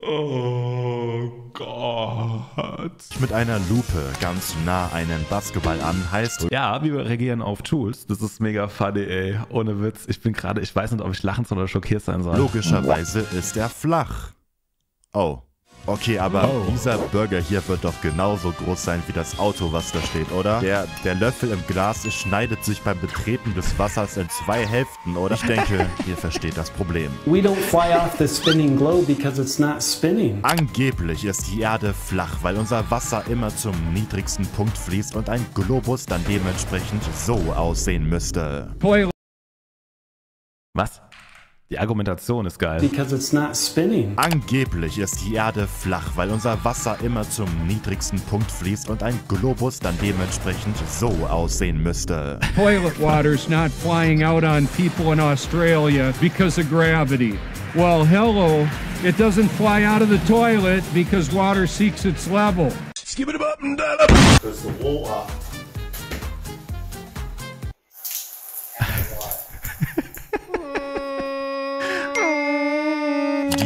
Oh Gott. Mit einer Lupe ganz nah einen Basketball an heißt. Ja, wir reagieren auf Jules. Das ist mega funny, ey. Ohne Witz. Ich bin gerade, ich weiß nicht, ob ich lachen soll oder schockiert sein soll. Logischerweise ist er flach. Oh. Okay, aber oh. dieser Burger hier wird doch genauso groß sein wie das Auto, was da steht, oder? Der, der Löffel im Glas schneidet sich beim Betreten des Wassers in zwei Hälften, oder? Ich denke, ihr versteht das Problem. We don't fly off the spinning globe because it's not spinning. Angeblich ist die Erde flach, weil unser Wasser immer zum niedrigsten Punkt fließt und ein Globus dann dementsprechend so aussehen müsste. Was? Die Argumentation ist geil. Because it's not spinning. Angeblich ist die Erde flach, weil unser Wasser immer zum niedrigsten Punkt fließt und ein Globus dann dementsprechend so aussehen müsste. Toilet water's not flying out on people in Australia because of gravity. Well, hello, it doesn't fly out of the toilet because water seeks its level. Skip it up and down up. Because the water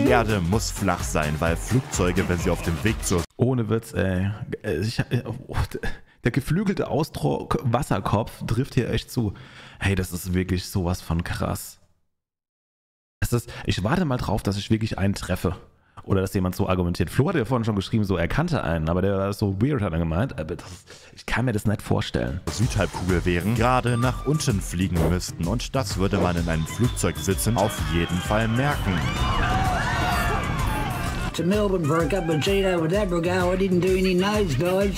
Die Erde muss flach sein, weil Flugzeuge, wenn sie auf dem Weg zur Ohne Witz, ey. Ich, oh, der geflügelte Ausdruck Wasserkopf trifft hier echt zu. Hey, das ist wirklich sowas von krass. Es ist, ich warte mal drauf, dass ich wirklich einen treffe. Oder dass jemand so argumentiert. Flo hat ja vorhin schon geschrieben, so er kannte einen, aber der war so weird, hat er gemeint. Aber das, ich kann mir das nicht vorstellen. Südhalbkugel wären, gerade nach unten fliegen müssten. Und das würde man in einem Flugzeug sitzen auf jeden Fall merken. To Melbourne for a couple of Cheeto with Abrigo. I didn't do any nosedives.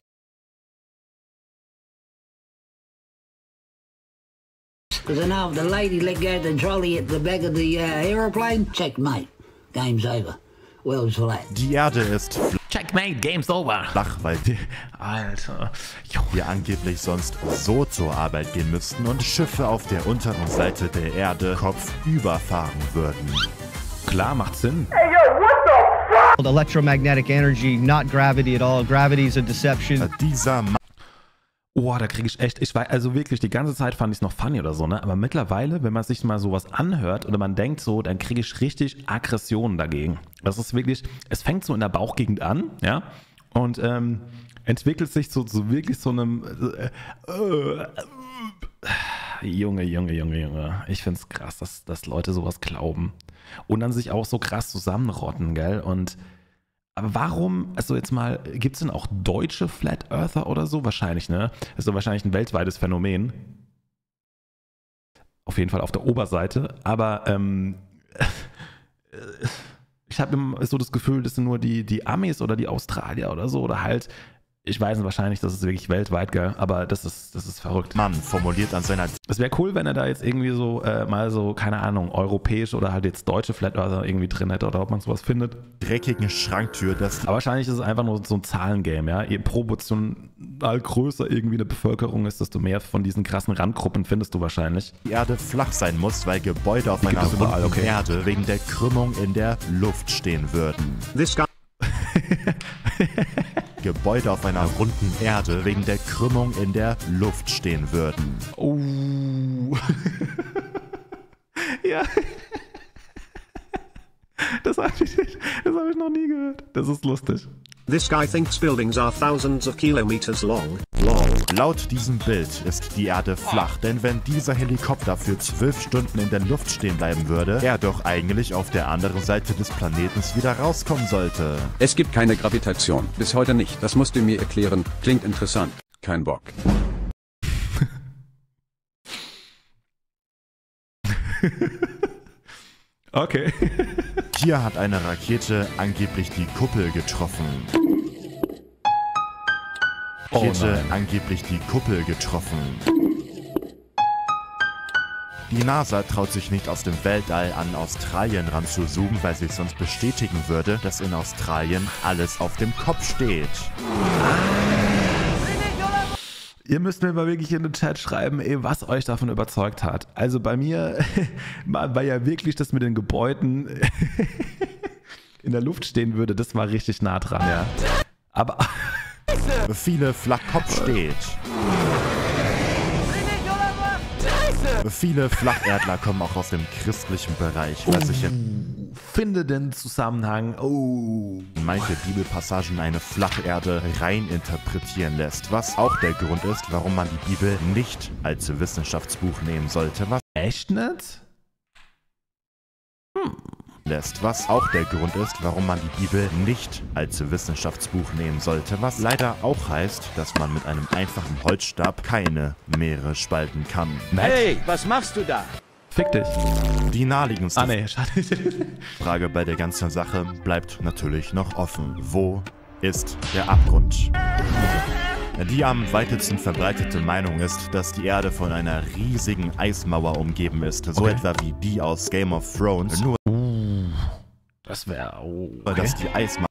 Because I know if the lady let go the trolley at the back of the uh, aeroplane, checkmate. Game's over. World's flat. Die Erde ist Checkmate, game's over. flach, weil die- Alter. wir angeblich sonst so zur Arbeit gehen müssten und Schiffe auf der unteren Seite der Erde kopfüber fahren würden. Klar, macht Sinn. Electromagnetic energy, not gravity at all. Gravity is a deception. Dieser Mann Oh, da kriege ich echt, ich weiß, also wirklich, die ganze Zeit fand ich es noch funny oder so, ne? Aber mittlerweile, wenn man sich mal sowas anhört oder man denkt so, dann kriege ich richtig Aggressionen dagegen. Das ist wirklich, es fängt so in der Bauchgegend an, ja? Und ähm, entwickelt sich zu so, wirklich so einem äh, äh, Junge, Junge, Junge, Junge. Ich finde es krass, dass, dass Leute sowas glauben. Und dann sich auch so krass zusammenrotten, gell? Und aber warum, also jetzt mal, gibt es denn auch deutsche Flat Earther oder so? Wahrscheinlich, ne? Das ist doch wahrscheinlich ein weltweites Phänomen. Auf jeden Fall auf der Oberseite. Aber ähm, ich habe immer so das Gefühl, das sind nur die, die Amis oder die Australier oder so. Oder halt, ich weiß wahrscheinlich, das ist wirklich weltweit, gell? Aber das ist, das ist verrückt. Mann formuliert an seiner Es wäre cool, wenn er da jetzt irgendwie so äh, mal so, keine Ahnung, europäische oder halt jetzt deutsche Flat Earther irgendwie drin hätte oder ob man sowas findet. dreckigen Schranktür, dass Aber wahrscheinlich ist es einfach nur so ein Zahlengame, ja. Je proportional größer irgendwie eine Bevölkerung ist, desto mehr von diesen krassen Randgruppen findest du wahrscheinlich. die Erde flach sein muss, weil Gebäude auf Die einer es überall, okay. Erde wegen der Krümmung in der Luft stehen würden. This guy. Gebäude auf einer runden Erde wegen der Krümmung in der Luft stehen würden. Oh. ja. Das habe ich, hab ich noch nie gehört. Das ist lustig. This guy thinks buildings are thousands of kilometers long. Long. Laut diesem Bild ist die Erde flach, denn wenn dieser Helikopter für zwölf Stunden in der Luft stehen bleiben würde, er doch eigentlich auf der anderen Seite des Planeten wieder rauskommen sollte. Es gibt keine Gravitation. Bis heute nicht. Das musst du mir erklären. Klingt interessant. Kein Bock. Okay. Hier hat eine Rakete angeblich die Kuppel getroffen. Oh Rakete nein. angeblich die Kuppel getroffen. Die NASA traut sich nicht aus dem Weltall an Australien ranzuzoomen, weil sie sonst bestätigen würde, dass in Australien alles auf dem Kopf steht. Ihr müsst mir mal wirklich in den Chat schreiben, ey, was euch davon überzeugt hat. Also bei mir war ja wirklich das mit den Gebäuden in der Luft stehen würde, das war richtig nah dran, ja. Aber Viele Flachkopf steht. Viele Flacherdler kommen auch aus dem christlichen Bereich, sich in finde den Zusammenhang. Oh. manche Bibelpassagen eine Flacherde rein interpretieren lässt, was auch der Grund ist, warum man die Bibel nicht als Wissenschaftsbuch nehmen sollte, was Echt nicht? lässt, was auch der Grund ist, warum man die Bibel nicht als Wissenschaftsbuch nehmen sollte, was leider auch heißt, dass man mit einem einfachen Holzstab keine Meere spalten kann. Hey, was machst du da? Fick dich. Die naheliegendste Ah, nee, schade. Frage bei der ganzen Sache bleibt natürlich noch offen. Wo ist der Abgrund? Die am weitesten verbreitete Meinung ist, dass die Erde von einer riesigen Eismauer umgeben ist, so Okay. etwa wie die aus Game of Thrones, nur Das wäre. Oh, dass die Eismauer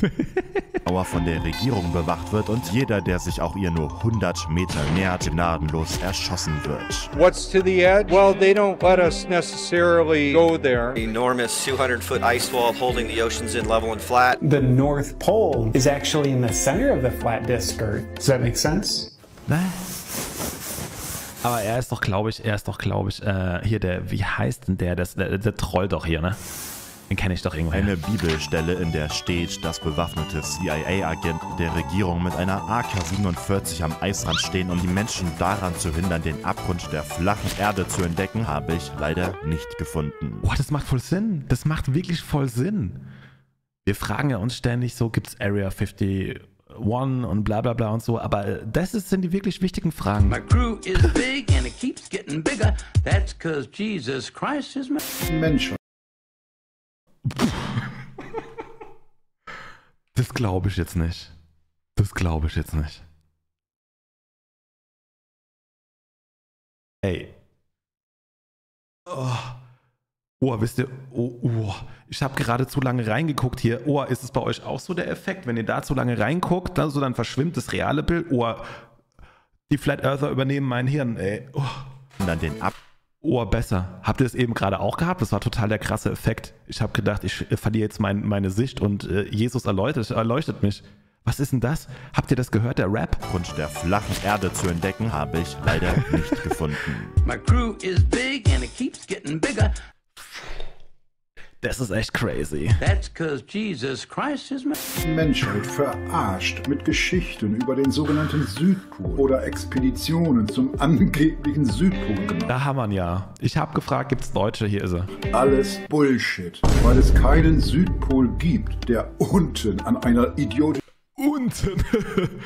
von der Regierung bewacht wird und jeder, der sich auch ihr nur 100 Meter nähert, gnadenlos erschossen wird. What's to the edge? Well, they don't let us necessarily go there. Enormous 200 foot ice wall holding the oceans in level and flat. The North Pole is actually in the center of the flat disk Earth. Does that make sense? Aber er ist doch, glaube ich, er ist doch, glaube ich, äh, hier der, wie heißt denn der? Das, der, der Troll doch hier, ne? Den kenne ich doch irgendwo. Eine Bibelstelle, in der steht, dass bewaffnete CIA-Agenten der Regierung mit einer AK-47 am Eisrand stehen, um die Menschen daran zu hindern, den Abgrund der flachen Erde zu entdecken, habe ich leider nicht gefunden. Boah, das macht voll Sinn. Das macht wirklich voll Sinn. Wir fragen ja uns ständig so, gibt's Area 51 und bla bla bla und so, aber das ist, sind die wirklich wichtigen Fragen. My crew is big and it keeps getting bigger. That's cause Jesus Christ is my Mensch. Das glaube ich jetzt nicht. Das glaube ich jetzt nicht. Ey. Oh, oh wisst ihr, oh, oh. ich habe gerade zu lange reingeguckt hier. Oh, ist es bei euch auch so der Effekt? Wenn ihr da zu lange reinguckt, dann, so, dann verschwimmt das reale Bild. Oh, die Flat Earther übernehmen mein Hirn, ey. Oh. Und dann den Ab Oh, besser. Habt ihr es eben gerade auch gehabt? Das war total der krasse Effekt. Ich habe gedacht, ich verliere jetzt mein, meine Sicht und äh, Jesus erleuchtet, erleuchtet mich. Was ist denn das? Habt ihr das gehört, der Rap? Abgrund der flachen Erde zu entdecken, habe ich leider nicht gefunden. My crew is big and it keeps getting bigger. Das ist echt crazy. That's cause Jesus Christ is Menschheit verarscht mit Geschichten über den sogenannten Südpol oder Expeditionen zum angeblichen Südpol gemacht. Da haben wir ihn ja. Ich habe gefragt, gibt's Deutsche? Hier ist er. Alles Bullshit, weil es keinen Südpol gibt, der unten an einer idiotischen Unten.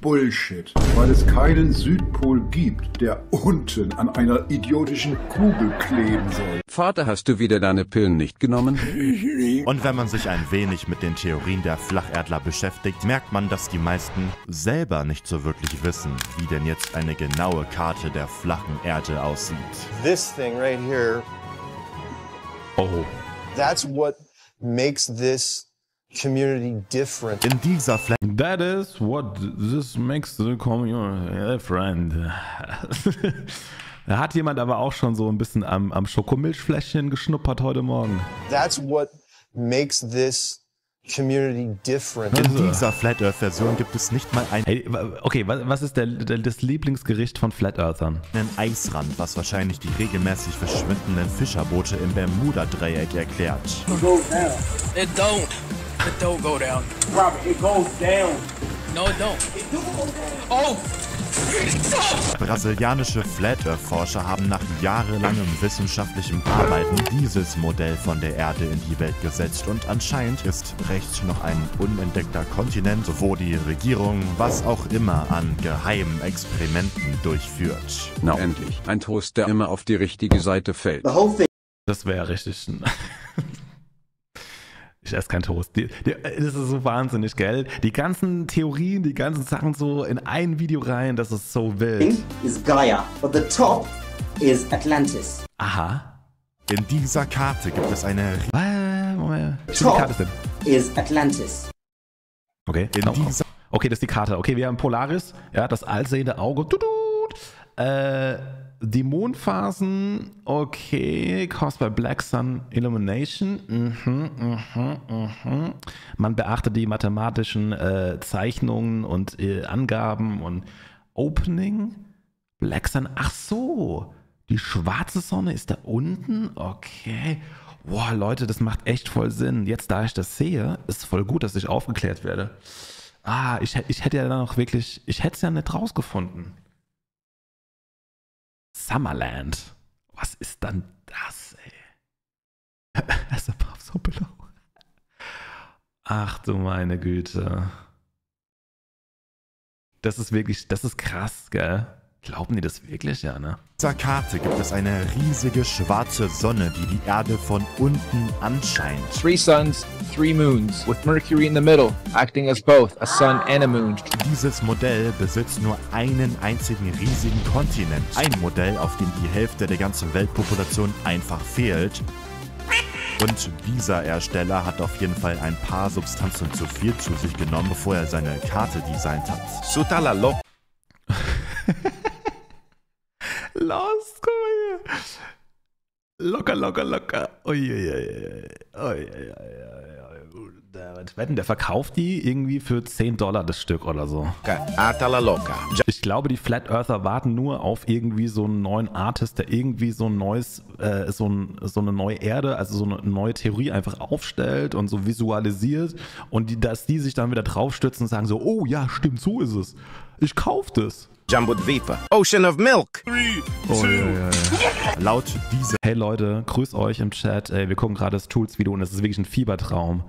Bullshit, weil es keinen Südpol gibt, der unten an einer idiotischen Kugel kleben soll. Vater, hast du wieder deine Pillen nicht genommen? Und wenn man sich ein wenig mit den Theorien der Flacherdler beschäftigt, merkt man, dass die meisten selber nicht so wirklich wissen, wie denn jetzt eine genaue Karte der flachen Erde aussieht. This thing right here, Oh. that's what makes this community different. In dieser Flat That is what this makes the community friend. Da hat jemand aber auch schon so ein bisschen am, am Schokomilchfläschchen geschnuppert heute Morgen. That's what makes this different. In dieser Flat Earth Version gibt es nicht mal einen Hey, okay, wa- was ist der, der, das Lieblingsgericht von Flat Earthern? Eisrand, was wahrscheinlich die regelmäßig verschwindenden Fischerboote im Bermuda-Dreieck erklärt. Go down. It don't. It don't go down. Robert, it goes down. No, it don't. It do go down. Oh! Brasilianische Flat Earth Forscher haben nach jahrelangem wissenschaftlichem Arbeiten dieses Modell von der Erde in die Welt gesetzt und anscheinend ist rechts noch ein unentdeckter Kontinent, wo die Regierung was auch immer an geheimen Experimenten durchführt. Na endlich. Ein Toast, der immer auf die richtige Seite fällt. Das wäre richtig. Ich esse kein Toast. Die, die, das ist so wahnsinnig, gell? Die ganzen Theorien, die ganzen Sachen so in ein Video rein, das ist so wild. is Gaia, but the top is Atlantis. Aha. In dieser Karte gibt es eine Äh, Moment. Die Karte ist denn. Is Atlantis. Okay. In Oh, oh. dieser- Okay, das ist die Karte. Okay, wir haben Polaris, ja, das allsehende Auge. Äh, die Mondphasen, okay, caused by Black Sun Illumination. Mhm, mhm, mhm. Man beachtet die mathematischen äh, Zeichnungen und äh, Angaben und Opening. Black Sun, ach so, die schwarze Sonne ist da unten, okay. Boah, Leute, das macht echt voll Sinn. Jetzt, da ich das sehe, ist voll gut, dass ich aufgeklärt werde. Ah, ich, ich hätte ja dann noch wirklich, ich hätte es ja nicht rausgefunden. Summerland. Was ist dann das, ey? As above, so below. Ach du meine Güte. Das ist wirklich, das ist krass, gell? Glauben die das wirklich, ja, ne? Auf dieser Karte gibt es eine riesige schwarze Sonne, die die Erde von unten anscheint. Three suns, three moons, with Mercury in the middle, acting as both a sun and a moon. Dieses Modell besitzt nur einen einzigen riesigen Kontinent. Ein Modell, auf dem die Hälfte der ganzen Weltpopulation einfach fehlt. Und dieser Ersteller hat auf jeden Fall ein paar Substanzen zu viel zu sich genommen, bevor er seine Karte designt hat. Los, guck mal hier. Locker, locker, locker. Uiuiui. Uiuiui. Wetten, der verkauft die irgendwie für 10 Dollar das Stück oder so. Ich glaube, die Flat Earther warten nur auf irgendwie so einen neuen Artist, der irgendwie so ein neues, äh, so, ein, so eine neue Erde, also so eine neue Theorie einfach aufstellt und so visualisiert und die, dass die sich dann wieder draufstützen und sagen so, oh ja, stimmt, so ist es. Ich kauf das. Jambut Vipa. Ocean of Milk. Oh, ja, ja, ja. Laut dieser Hey Leute, grüß euch im Chat. Ey, wir gucken gerade das Tools-Video und es ist wirklich ein Fiebertraum.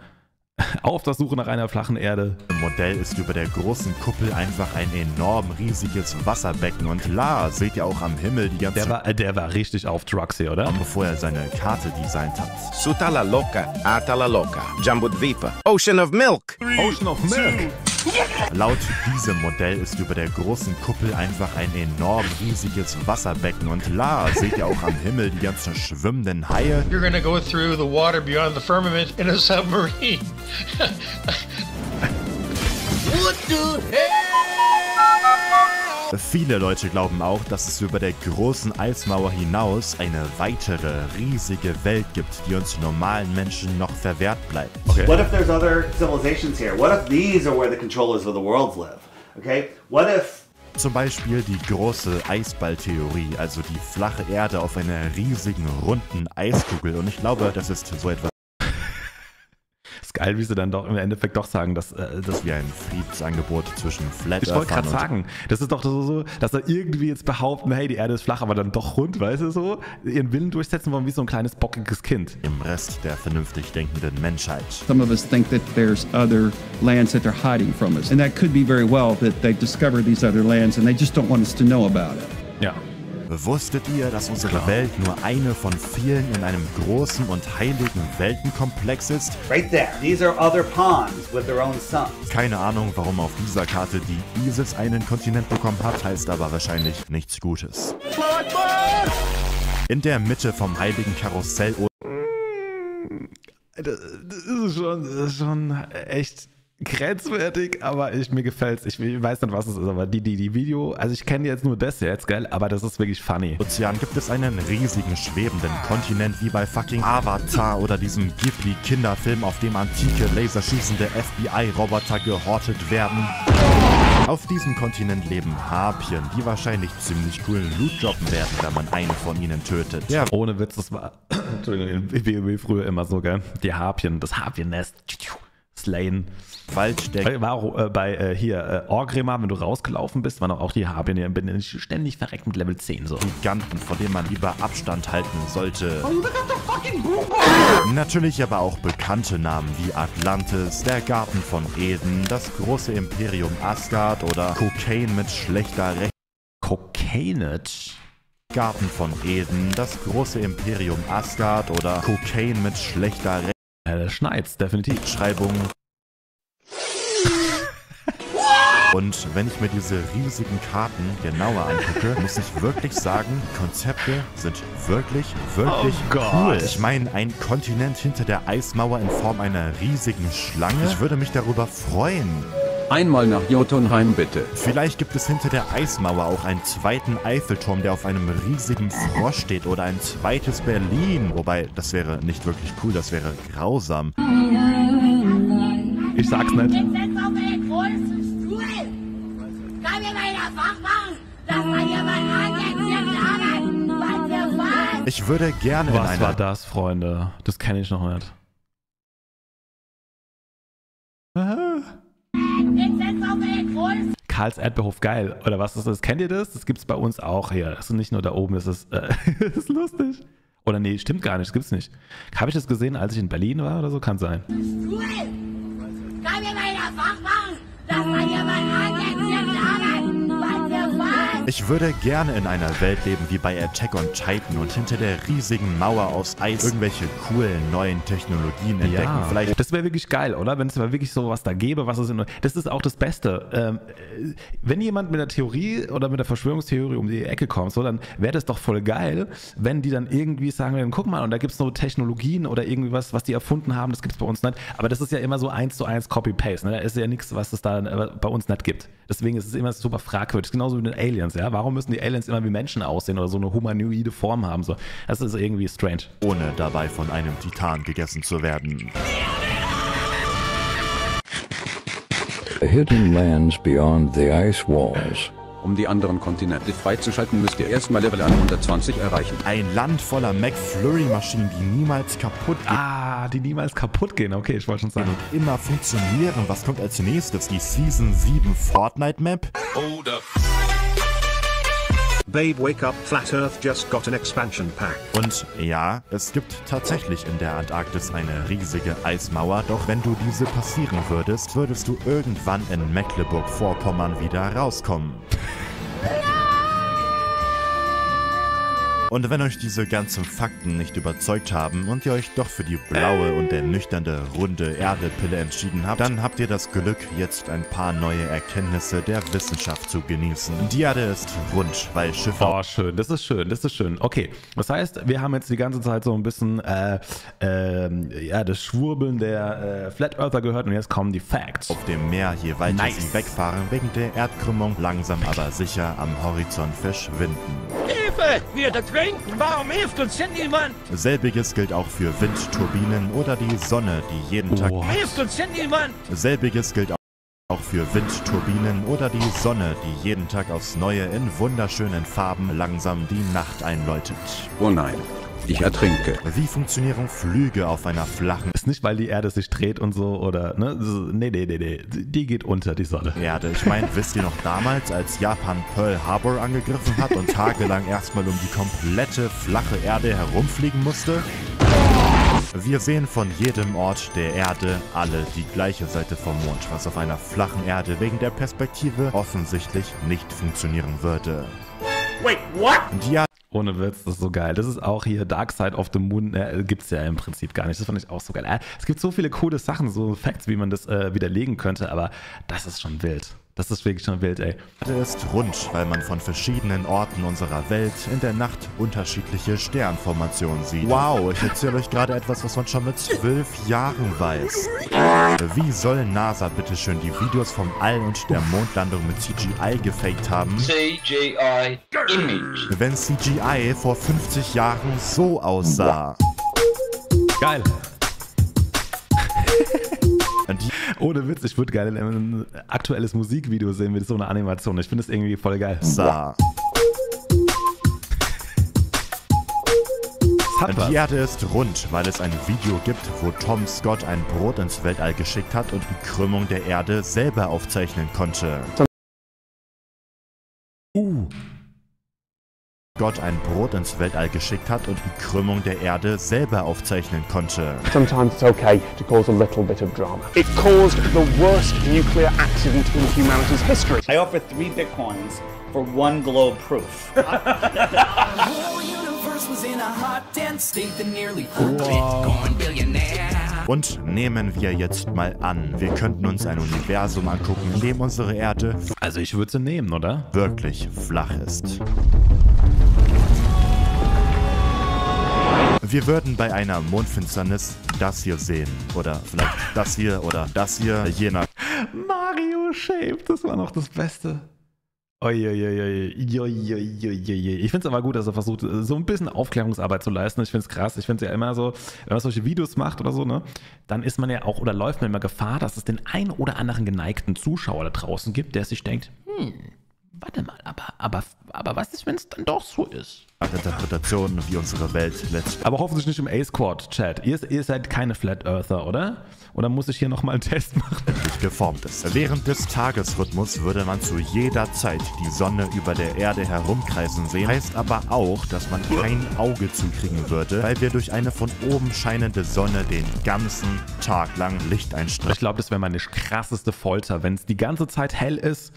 Auf der Suche nach einer flachen Erde. Modell ist über der großen Kuppel einfach ein enorm riesiges Wasserbecken. Und klar, seht ihr auch am Himmel die ganze Der war, äh, der war richtig auf Drugs hier, oder? bevor er seine Karte designt hat. Sutala loca. Atala loca. Jambut Vipa. Ocean of Milk. Ocean of Milk. Laut diesem Modell ist über der großen Kuppel einfach ein enorm riesiges Wasserbecken. Und klar, seht ihr auch am Himmel die ganzen schwimmenden Haie. You're gonna go through the water beyond the firmament in a submarine. What the Viele Leute glauben auch, dass es über der großen Eismauer hinaus eine weitere riesige Welt gibt, die uns normalen Menschen noch verwehrt bleibt. What if there's other civilizations here? What if these are where the controllers of the world live? Okay? What if Zum Beispiel die große Eisballtheorie, also die flache Erde auf einer riesigen runden Eiskugel. Und ich glaube, das ist so etwas Ist geil, wie sie dann doch im Endeffekt doch sagen, dass äh, das wie ein Friedensangebot zwischen Flat Ich wollte gerade sagen, das ist doch so, so, dass er irgendwie jetzt behaupten, hey, die Erde ist flach, aber dann doch rund, weißt du so? Ihren Willen durchsetzen wollen wie so ein kleines bockiges Kind. im Rest der vernünftig denkenden Menschheit. Some of us think that there's other lands that they're hiding from us. And that could be very well that they've discovered these other lands and they just don't want us to know about it. Ja. Wusstet ihr, dass unsere Welt nur eine von vielen in einem großen und heiligen Weltenkomplex ist? right there? These are other pawns with their own suns. Keine Ahnung, warum auf dieser Karte die ISIS einen Kontinent bekommen hat, heißt aber wahrscheinlich nichts Gutes. In der Mitte vom heiligen Karussell Das, das, ist schon, das ist schon echt grenzwertig, aber ich, mir gefällt's. Ich, ich weiß nicht, was es ist, aber die, die, die Video, also ich kenne jetzt nur das jetzt, gell, aber das ist wirklich funny. Ozean gibt es einen riesigen schwebenden Kontinent wie bei fucking Avatar oder diesem Ghibli-Kinderfilm, auf dem antike laserschießende FBI-Roboter gehortet werden. Auf diesem Kontinent leben Harpien, die wahrscheinlich ziemlich coolen Loot droppen werden, wenn man einen von ihnen tötet. Ja, Ohne Witz, das war, Entschuldigung, in WoW früher immer so, gell, die Harpien, das Harpiennest, Slain. Wald der War auch äh, bei äh, hier äh, Orgrimmar, wenn du rausgelaufen bist, waren auch die Harpien, die bin ich ständig verreckt mit Level 10 so. Giganten, von denen man lieber Abstand halten sollte. Natürlich aber auch bekannte Namen wie Atlantis, der Garten von Eden, das große Imperium Asgard oder Cocaine mit schlechter Recht. Cocainage? Garten von Eden, das große Imperium Asgard oder Cocaine mit schlechter Recht. Ja, das schneit's, definitiv. Schreibung. Und wenn ich mir diese riesigen Karten genauer angucke, muss ich wirklich sagen, die Konzepte sind wirklich, wirklich Oh cool. Ich meine, ein Kontinent hinter der Eismauer in Form einer riesigen Schlange. Ich würde mich darüber freuen. Einmal nach Jotunheim bitte. Vielleicht gibt es hinter der Eismauer auch einen zweiten Eiffelturm, der auf einem riesigen Frosch steht oder ein zweites Berlin. Wobei, das wäre nicht wirklich cool, das wäre grausam. Ich sag's nicht. Jetzt setz auf den großen Stuhl. Kann mir mal das wach machen? Das war hier mein Angeht. Was wir. Ich würde gerne Was einer war das, Freunde? Das kenne ich noch nicht. Karls Erdbeerhof, geil. Oder was ist das? Kennt ihr das? Das gibt's bei uns auch hier. Das ist nicht nur da oben, das ist, äh, das ist lustig. Oder nee, stimmt gar nicht, das gibt's nicht. Habe ich das gesehen, als ich in Berlin war oder so? Kann sein. Stuhl. Kann mir mal das wach machen? Das war hier mein Angeht Ich würde gerne in einer Welt leben wie bei Attack on Titan und hinter der riesigen Mauer aus Eis irgendwelche coolen neuen Technologien entdecken. Ja, Vielleicht das wäre wirklich geil, oder? Wenn es mal wirklich so was da gäbe, was es in, Das ist auch das Beste. Ähm, äh, wenn jemand mit der Theorie oder mit der Verschwörungstheorie um die Ecke kommt, so, dann wäre das doch voll geil, wenn die dann irgendwie sagen würden, guck mal, und da gibt es so Technologien oder irgendwie was, was die erfunden haben, das gibt es bei uns nicht. Aber das ist ja immer so eins zu eins Copy-Paste. Ne? Da ist ja nichts, was es da äh, bei uns nicht gibt. Deswegen ist es immer super fragwürdig. Genauso wie mit den Aliens, ja. Warum müssen die Aliens immer wie Menschen aussehen oder so eine humanoide Form haben? So, das ist irgendwie strange. ohne dabei von einem Titan gegessen zu werden. Hidden lands beyond the ice walls. Um die anderen Kontinente freizuschalten, müsst ihr erstmal Level 120 erreichen. Ein Land voller McFlurry-Maschinen, die niemals kaputt gehen. Ah, die niemals kaputt gehen. Okay, ich wollte schon sagen. Und immer funktionieren. Was kommt als nächstes? Die Season 7 Fortnite-Map? Hold up. Babe, wake up. Flat Earth just got an expansion pack. Und ja, es gibt tatsächlich in der Antarktis eine riesige Eismauer, doch wenn du diese passieren würdest, würdest du irgendwann in Mecklenburg-Vorpommern wieder rauskommen. Und wenn euch diese ganzen Fakten nicht überzeugt haben und ihr euch doch für die blaue und ernüchternde runde Erdepille entschieden habt, dann habt ihr das Glück, jetzt ein paar neue Erkenntnisse der Wissenschaft zu genießen. Die Erde ist rund, weil Schiffe Oh, schön, das ist schön, das ist schön. Okay, das heißt, wir haben jetzt die ganze Zeit so ein bisschen äh, ähm, ja, das Schwurbeln der äh, Flat Earther gehört und jetzt kommen die Facts. auf dem Meer, je weiter Nice. sie wegfahren, wegen der Erdkrümmung langsam aber sicher am Horizont verschwinden. Hilfe! Wir trinken! Warum hilft uns denn niemand? Selbiges gilt auch für Windturbinen oder die Sonne, die jeden Tag. Hilft uns denn niemand? Selbiges gilt auch für Windturbinen oder die Sonne, die jeden Tag aufs Neue in wunderschönen Farben langsam die Nacht einläutet. Oh nein, ich ertrinke. Wie funktionieren Flüge auf einer flachen Ist nicht, weil die Erde sich dreht und so oder, ne? Nee, nee, nee, nee. Die geht unter, die Sonne. Erde? Ich meine, wisst ihr noch damals, als Japan Pearl Harbor angegriffen hat und tagelang erstmal um die komplette flache Erde herumfliegen musste? Wir sehen von jedem Ort der Erde alle die gleiche Seite vom Mond, was auf einer flachen Erde wegen der Perspektive offensichtlich nicht funktionieren würde. Wait, what? Die Ohne Witz, das ist so geil. Das ist auch hier Dark Side of the Moon, äh, gibt es ja im Prinzip gar nicht. Das fand ich auch so geil. Äh, es gibt so viele coole Sachen, so Facts, wie man das äh, widerlegen könnte, aber das ist schon wild. Das ist wirklich schon wild, ey. Erde ist rund, weil man von verschiedenen Orten unserer Welt in der Nacht unterschiedliche Sternformationen sieht. Wow, ich erzähle euch gerade etwas, was man schon mit zwölf Jahren weiß. Wie soll NASA bitteschön die Videos vom All und der Mondlandung mit CGI gefaked haben, CGI Image. wenn CGI vor 50 Jahren so aussah? Geil. Die Ohne Witz, ich würde gerne ein aktuelles Musikvideo sehen mit so einer Animation. Ich finde das irgendwie voll geil. was. Die Erde ist rund, weil es ein Video gibt, wo Tom Scott ein Brot ins Weltall geschickt hat und die Krümmung der Erde selber aufzeichnen konnte. Uh. Gott ein Brot ins Weltall geschickt hat und die Krümmung der Erde selber aufzeichnen konnte. Sometimes it's okay to cause a little bit of drama. It caused the worst nuclear accident in humanity's history. I offer three bitcoins for one globe proof. Und nehmen wir jetzt mal an, wir könnten uns ein Universum angucken, in dem unsere Erde Also ich würde sie nehmen, oder? wirklich flach ist. Wir würden bei einer Mondfinsternis das hier sehen. Oder vielleicht das hier oder das hier, je nach. Mario Shape, das war noch das Beste. Uiuiui. Ich finde es aber gut, dass er versucht, so ein bisschen Aufklärungsarbeit zu leisten. Ich finde es krass. Ich finde es ja immer so, wenn man solche Videos macht oder so, ne, dann ist man ja auch oder läuft man immer Gefahr, dass es den ein oder anderen geneigten Zuschauer da draußen gibt, der sich denkt, hm, warte mal, aber, aber, aber was ist, wenn es dann doch so ist? Interpretation, wie unsere Welt letztlich Aber hoffentlich nicht im A-Squad-Chat. Ihr, ihr seid keine Flat Earther, oder? Oder muss ich hier nochmal einen Test machen? geformt ist. Während des Tagesrhythmus würde man zu jeder Zeit die Sonne über der Erde herumkreisen sehen, heißt aber auch, dass man kein Auge zukriegen würde, weil wir durch eine von oben scheinende Sonne den ganzen Tag lang Licht einstrahlen. Ich glaube, das wäre meine krasseste Folter, wenn es die ganze Zeit hell ist.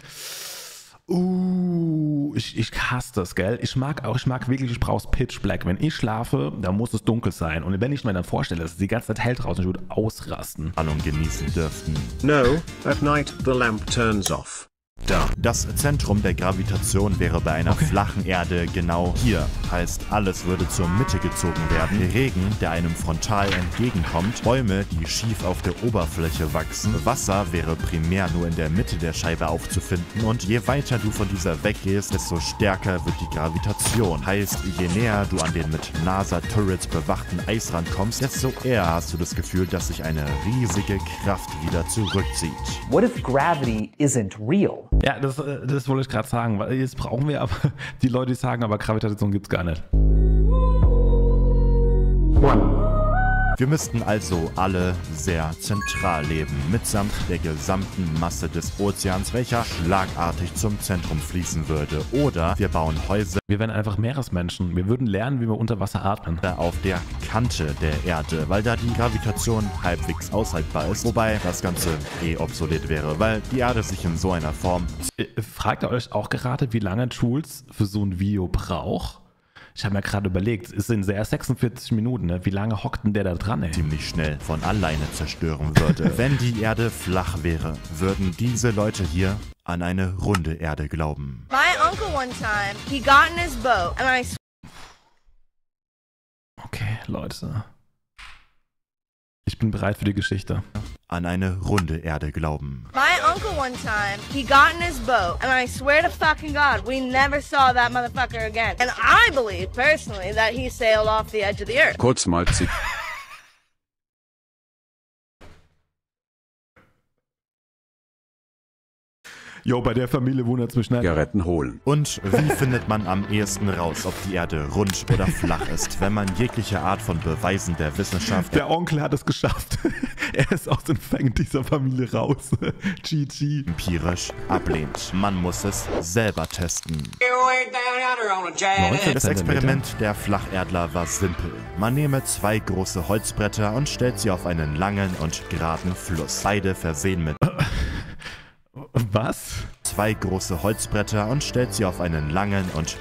Uh, ich, ich hasse das, gell? Ich mag auch, ich mag wirklich, ich brauch's Pitch Black. Wenn ich schlafe, dann muss es dunkel sein. Und wenn ich mir dann vorstelle, dass es die ganze Zeit hell draußen, ich würde ausrasten. An und genießen dürften. No, at night the lamp turns off. Da. Das Zentrum der Gravitation wäre bei einer okay. flachen Erde genau hier. Heißt, alles würde zur Mitte gezogen werden. Regen, der einem frontal entgegenkommt, Bäume, die schief auf der Oberfläche wachsen, Wasser wäre primär nur in der Mitte der Scheibe aufzufinden und je weiter du von dieser weggehst, desto stärker wird die Gravitation. Heißt, je näher du an den mit NASA-Turrets bewachten Eisrand kommst, desto eher hast du das Gefühl, dass sich eine riesige Kraft wieder zurückzieht. What if gravity isn't real? Ja, das, äh, das wollte ich gerade sagen, weil jetzt brauchen wir aber die Leute, die sagen, aber Gravitation gibt es gar nicht. One. Wir müssten also alle sehr zentral leben, mitsamt der gesamten Masse des Ozeans, welcher schlagartig zum Zentrum fließen würde. Oder wir bauen Häuser. Wir wären einfach Meeresmenschen. Wir würden lernen, wie wir unter Wasser atmen. Auf der Kante der Erde, weil da die Gravitation halbwegs aushaltbar ist. Wobei das Ganze eh obsolet wäre, weil die Erde sich in so einer Form. Äh, fragt ihr euch auch gerade, wie lange Jules für so ein Video braucht? Ich habe mir gerade überlegt, es sind sehr 46 Minuten, ne? wie lange hockt denn der da dran? Ey? Ziemlich schnell von alleine zerstören würde. Wenn die Erde flach wäre, würden diese Leute hier an eine runde Erde glauben. My uncle one time, he got in his boat and I Okay, Leute. Ich bin bereit für die Geschichte. An eine runde Erde glauben. My uncle one time, he got in his boat, and I swear to fucking God, we never saw that motherfucker again. And I believe, personally, that he sailed off the edge of the earth. Kurz mal Jo, bei der Familie wundert es mich nicht. Zigaretten holen. Und wie findet man am ehesten raus, ob die Erde rund oder flach ist, wenn man jegliche Art von Beweisen der Wissenschaft... Der Onkel hat es geschafft. er ist aus den Fängen dieser Familie raus. GG. Empirisch ablehnt. Man muss es selber testen. Das Experiment der Flacherdler war simpel. Man nehme zwei große Holzbretter und stellt sie auf einen langen und geraden Fluss. Beide versehen mit... Was? Zwei große Holzbretter und stellt sie auf einen langen und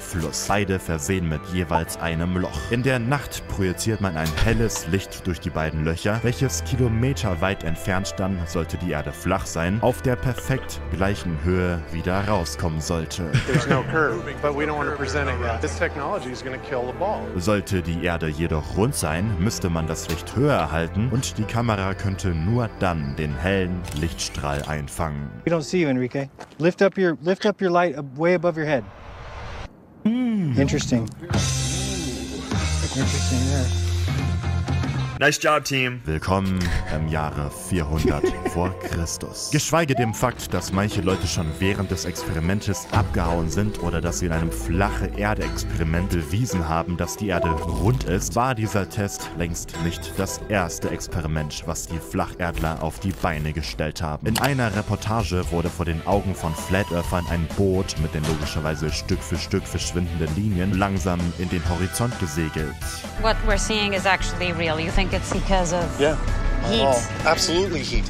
Fluss, beide versehen mit jeweils einem Loch. In der Nacht projiziert man ein helles Licht durch die beiden Löcher, welches kilometerweit entfernt dann, sollte die Erde flach sein, auf der perfekt gleichen Höhe wieder rauskommen sollte. Sollte die Erde jedoch rund sein, müsste man das Licht höher halten und die Kamera könnte nur dann den hellen Lichtstrahl einfangen. We don't see you, Enrique. Lift up your lift up your light way above your head. Mm. Interesting. Interesting there. Nice job, Team. Willkommen im Jahre 400 vor Christus. Geschweige dem Fakt, dass manche Leute schon während des Experimentes abgehauen sind oder dass sie in einem flache Erde-Experiment bewiesen haben, dass die Erde rund ist, war dieser Test längst nicht das erste Experiment, was die Flacherdler auf die Beine gestellt haben. In einer Reportage wurde vor den Augen von Flat Earthern ein Boot mit den logischerweise Stück für Stück verschwindenden Linien langsam in den Horizont gesegelt. What we're seeing is actually real. You think it's because of yeah. heat? Oh, absolutely heat.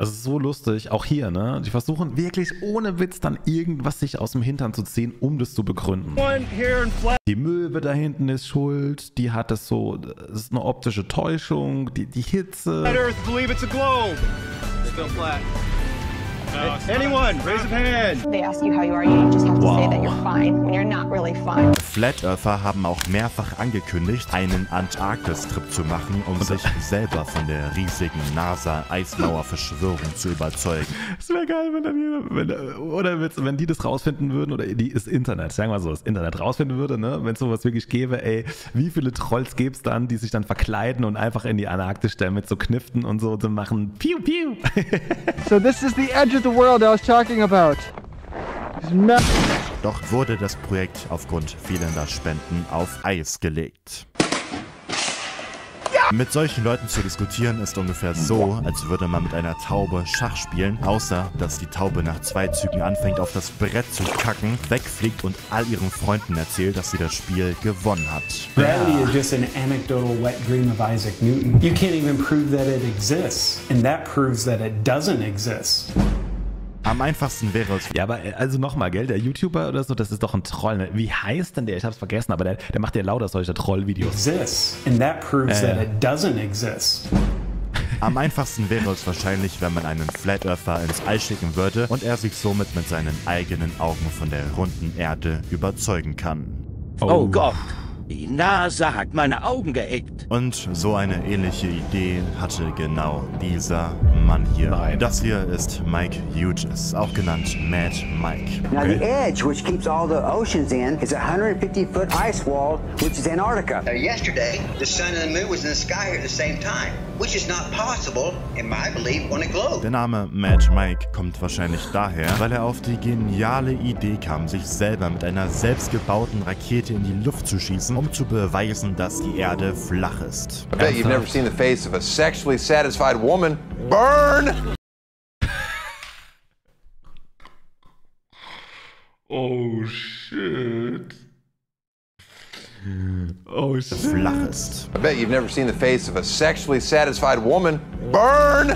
Es ist so lustig, auch hier, ne? Die versuchen wirklich ohne Witz dann irgendwas sich aus dem Hintern zu ziehen, um das zu begründen. Die Möwe da hinten ist schuld, die hat das so, das ist eine optische Täuschung, die, die Hitze. Flat Earth believe it's a globe. Still flat. Anyone, raise a hand. They ask you how you are, you just have to say that you're fine when you're not really fine. Flat Earther haben auch mehrfach angekündigt, einen Antarktis-Trip zu machen, um sich selber von der riesigen NASA-Eismauer-Verschwörung zu überzeugen. Es wäre geil, wenn dann jeder, wenn, oder wenn die das rausfinden würden, oder die, das Internet, sagen wir so, das Internet rausfinden würde, ne? wenn es sowas wirklich gäbe, ey, wie viele Trolls gäbe es dann, die sich dann verkleiden und einfach in die Antarktis stellen mit so Kniften und so zu machen, piu, piu. so this is the edge of the world I was talking about. Doch wurde das Projekt aufgrund fehlender Spenden auf Eis gelegt. Mit solchen Leuten zu diskutieren ist ungefähr so, als würde man mit einer Taube Schach spielen, außer dass die Taube nach zwei Zügen anfängt auf das Brett zu kacken, wegfliegt und all ihren Freunden erzählt, dass sie das Spiel gewonnen hat. Gravity is just an anecdotal wet dream of Isaac Newton. You can't even prove that it exists, and that proves that it doesn't exist. Am einfachsten wäre es. Ja, aber äh, also nochmal, gell, der YouTuber oder so, das ist doch ein Troll. Ne? Wie heißt denn der? Ich hab's vergessen, aber der, der macht ja lauter solche Trollvideos. Exists, and that proves Äh. that it doesn't exist. Am einfachsten wäre es wahrscheinlich, wenn man einen Flat Earther ins All schicken würde und er sich somit mit seinen eigenen Augen von der runden Erde überzeugen kann. Oh, Gott, die Nase hat meine Augen geeckt. Und so eine ähnliche Idee hatte genau dieser Mann hier. Das hier ist Mike Hughes, auch genannt Mad Mike. Now, the edge, which keeps all the oceans in, is a 150 foot ice wall, which is Antarctica. Now, yesterday, the sun and the moon was in the sky here at the same time, which is not possible, in my belief, on a globe. Der Name Mad Mike kommt wahrscheinlich daher, weil er auf die geniale Idee kam, sich selber mit einer selbstgebauten Rakete in die Luft zu schießen, um zu beweisen, dass die Erde flach ist. I bet you've never seen the face of a sexually satisfied woman burn! Oh shit. Oh shit. Flach ist. I bet you've never seen the face of a sexually satisfied woman burn!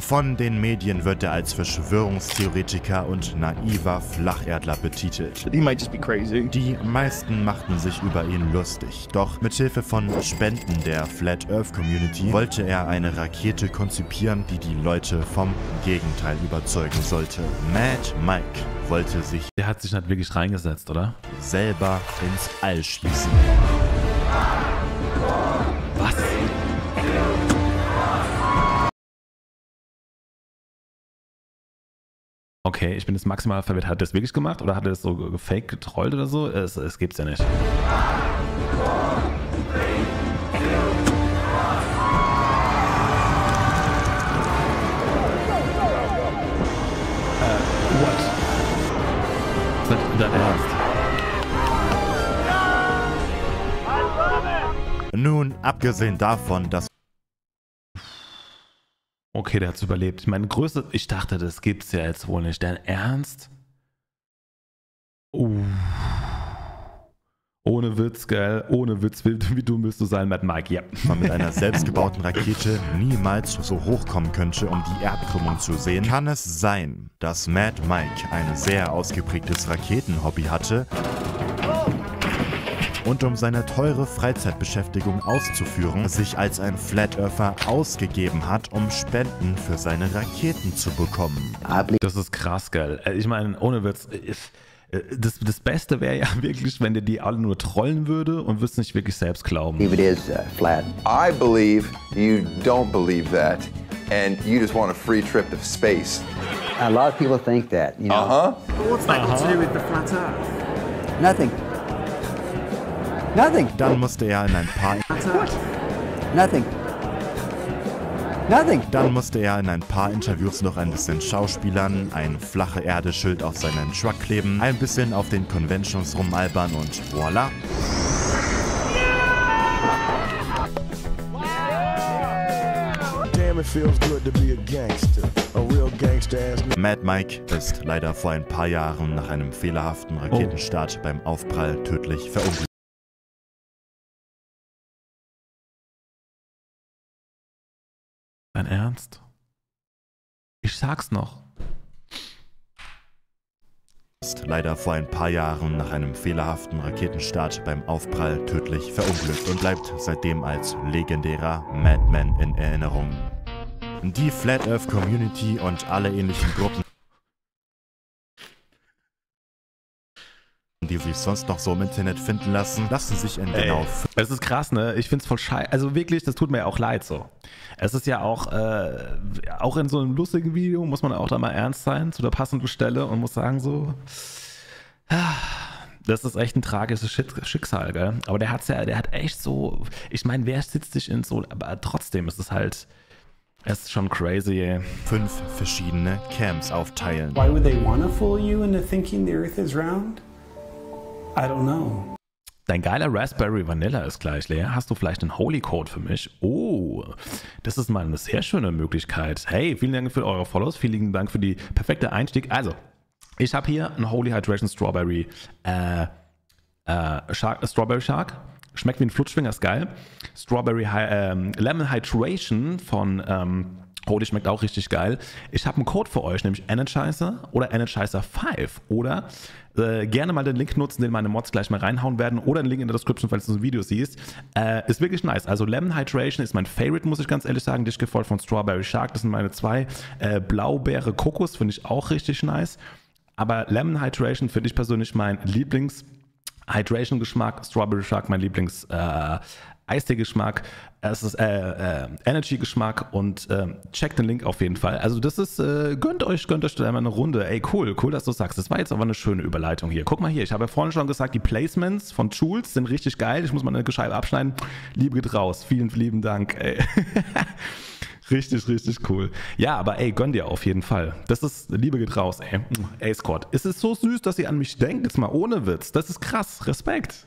Von den Medien wird er als Verschwörungstheoretiker und naiver Flacherdler betitelt. He might just be crazy. Die meisten machten sich über ihn lustig. Doch mithilfe von Spenden der Flat Earth Community wollte er eine Rakete konzipieren, die die Leute vom Gegenteil überzeugen sollte. Mad Mike wollte sich Der hat sich nicht wirklich reingesetzt, oder? selber ins All schießen. Was? Okay, ich bin jetzt maximal verwirrt. Hat er das wirklich gemacht oder hat er das so gefaked getrollt oder so? Es, es gibt's ja nicht. Äh, what? Nun, abgesehen davon, dass Okay, der hat's überlebt. Ich meine, größte. Ich dachte, das gibt's ja jetzt wohl nicht. Dein Ernst? Uh. Ohne Witz, gell? Ohne Witz, wie, dumm willst du sein, Mad Mike? Ja. man mit einer selbstgebauten Rakete niemals so hochkommen könnte, um die Erdkrümmung zu sehen, kann es sein, dass Mad Mike ein sehr ausgeprägtes Raketenhobby hatte und um seine teure Freizeitbeschäftigung auszuführen, sich als ein Flat Earther ausgegeben hat, um Spenden für seine Raketen zu bekommen. Das ist krass, geil. Äh, Ich meine, ohne Witz. ich- äh, Das, das Beste wäre ja wirklich, wenn der die alle nur trollen würde und würde es nicht wirklich selbst glauben. If it is uh, flat. I believe you don't believe that, and you just want a free trip to space. A lot of people think that, you know. Uh huh. What's that got to do with the flat Earth? Nothing. Nothing. Dann musste er in ein paar Nothing. Nothing. Dann musste er in ein paar Interviews noch ein bisschen schauspielern, ein flache Erde-Schild auf seinen Truck kleben, ein bisschen auf den Conventions rumalbern und voilà. Damn, it feels good to be a gangster. A real gangster ass nigga. Mad Mike ist leider vor ein paar Jahren nach einem fehlerhaften Raketenstart beim Aufprall tödlich verunglückt. Dein Ernst? Ich sag's noch. Ist leider vor ein paar Jahren nach einem fehlerhaften Raketenstart beim Aufprall tödlich verunglückt und bleibt seitdem als legendärer Madman in Erinnerung. Die Flat Earth Community und alle ähnlichen Gruppen, die sich sonst noch so im Internet finden lassen, lassen sich in genau es ist krass, ne? Ich find's voll scheiße. Also wirklich, das tut mir ja auch leid so. Es ist ja auch, äh, auch in so einem lustigen Video muss man auch da mal ernst sein, zu der passenden Stelle und muss sagen so, das ist echt ein tragisches Schick- Schicksal, gell? Aber der hat's ja, der hat echt so, ich meine, wer sitzt sich in so, aber trotzdem ist es halt, es ist schon crazy, ey. fünf verschiedene Camps aufteilen. Why would they want to fool you into thinking the Earth is round? I don't know. Dein geiler Raspberry Vanilla ist gleich leer. Hast du vielleicht einen Holy Code für mich? Oh, das ist mal eine sehr schöne Möglichkeit. Hey, vielen Dank für eure Follows. Vielen Dank für die perfekte Einstieg. Also, ich habe hier einen Holy Hydration Strawberry äh, äh, Shark, Strawberry Shark. Schmeckt wie ein Flutschfinger, ist geil. Strawberry Hy ähm, Lemon Hydration von ähm, die schmeckt auch richtig geil. Ich habe einen Code für euch, nämlich Energizer oder Energizer 5. Oder äh, gerne mal den Link nutzen, den meine Mods gleich mal reinhauen werden. Oder den Link in der Description, falls du ein Video siehst. Äh, ist wirklich nice. Also Lemon Hydration ist mein Favorite, muss ich ganz ehrlich sagen. Dich gefolgt von Strawberry Shark. Das sind meine zwei. Äh, Blaubeere Kokos finde ich auch richtig nice. Aber Lemon Hydration finde ich persönlich mein Lieblings- Hydration-Geschmack, Strawberry Shark mein Lieblings äh, Eistee-Geschmack, es ist äh, äh, Energy-Geschmack und äh, checkt den Link auf jeden Fall. Also das ist, äh, gönnt euch, gönnt euch da einmal eine Runde. Ey, cool, cool, dass du sagst. Das war jetzt aber eine schöne Überleitung hier. Guck mal hier, ich habe ja vorhin schon gesagt, die Placements von Jules sind richtig geil. Ich muss mal eine Scheibe abschneiden. Liebe geht raus. Vielen lieben Dank, ey. Richtig, richtig cool. Ja, aber ey, gönn dir auf jeden Fall. Das ist, Liebe geht raus, ey. Ey, Scott, es ist so süß, dass ihr an mich denkt, jetzt mal ohne Witz. Das ist krass. Respekt.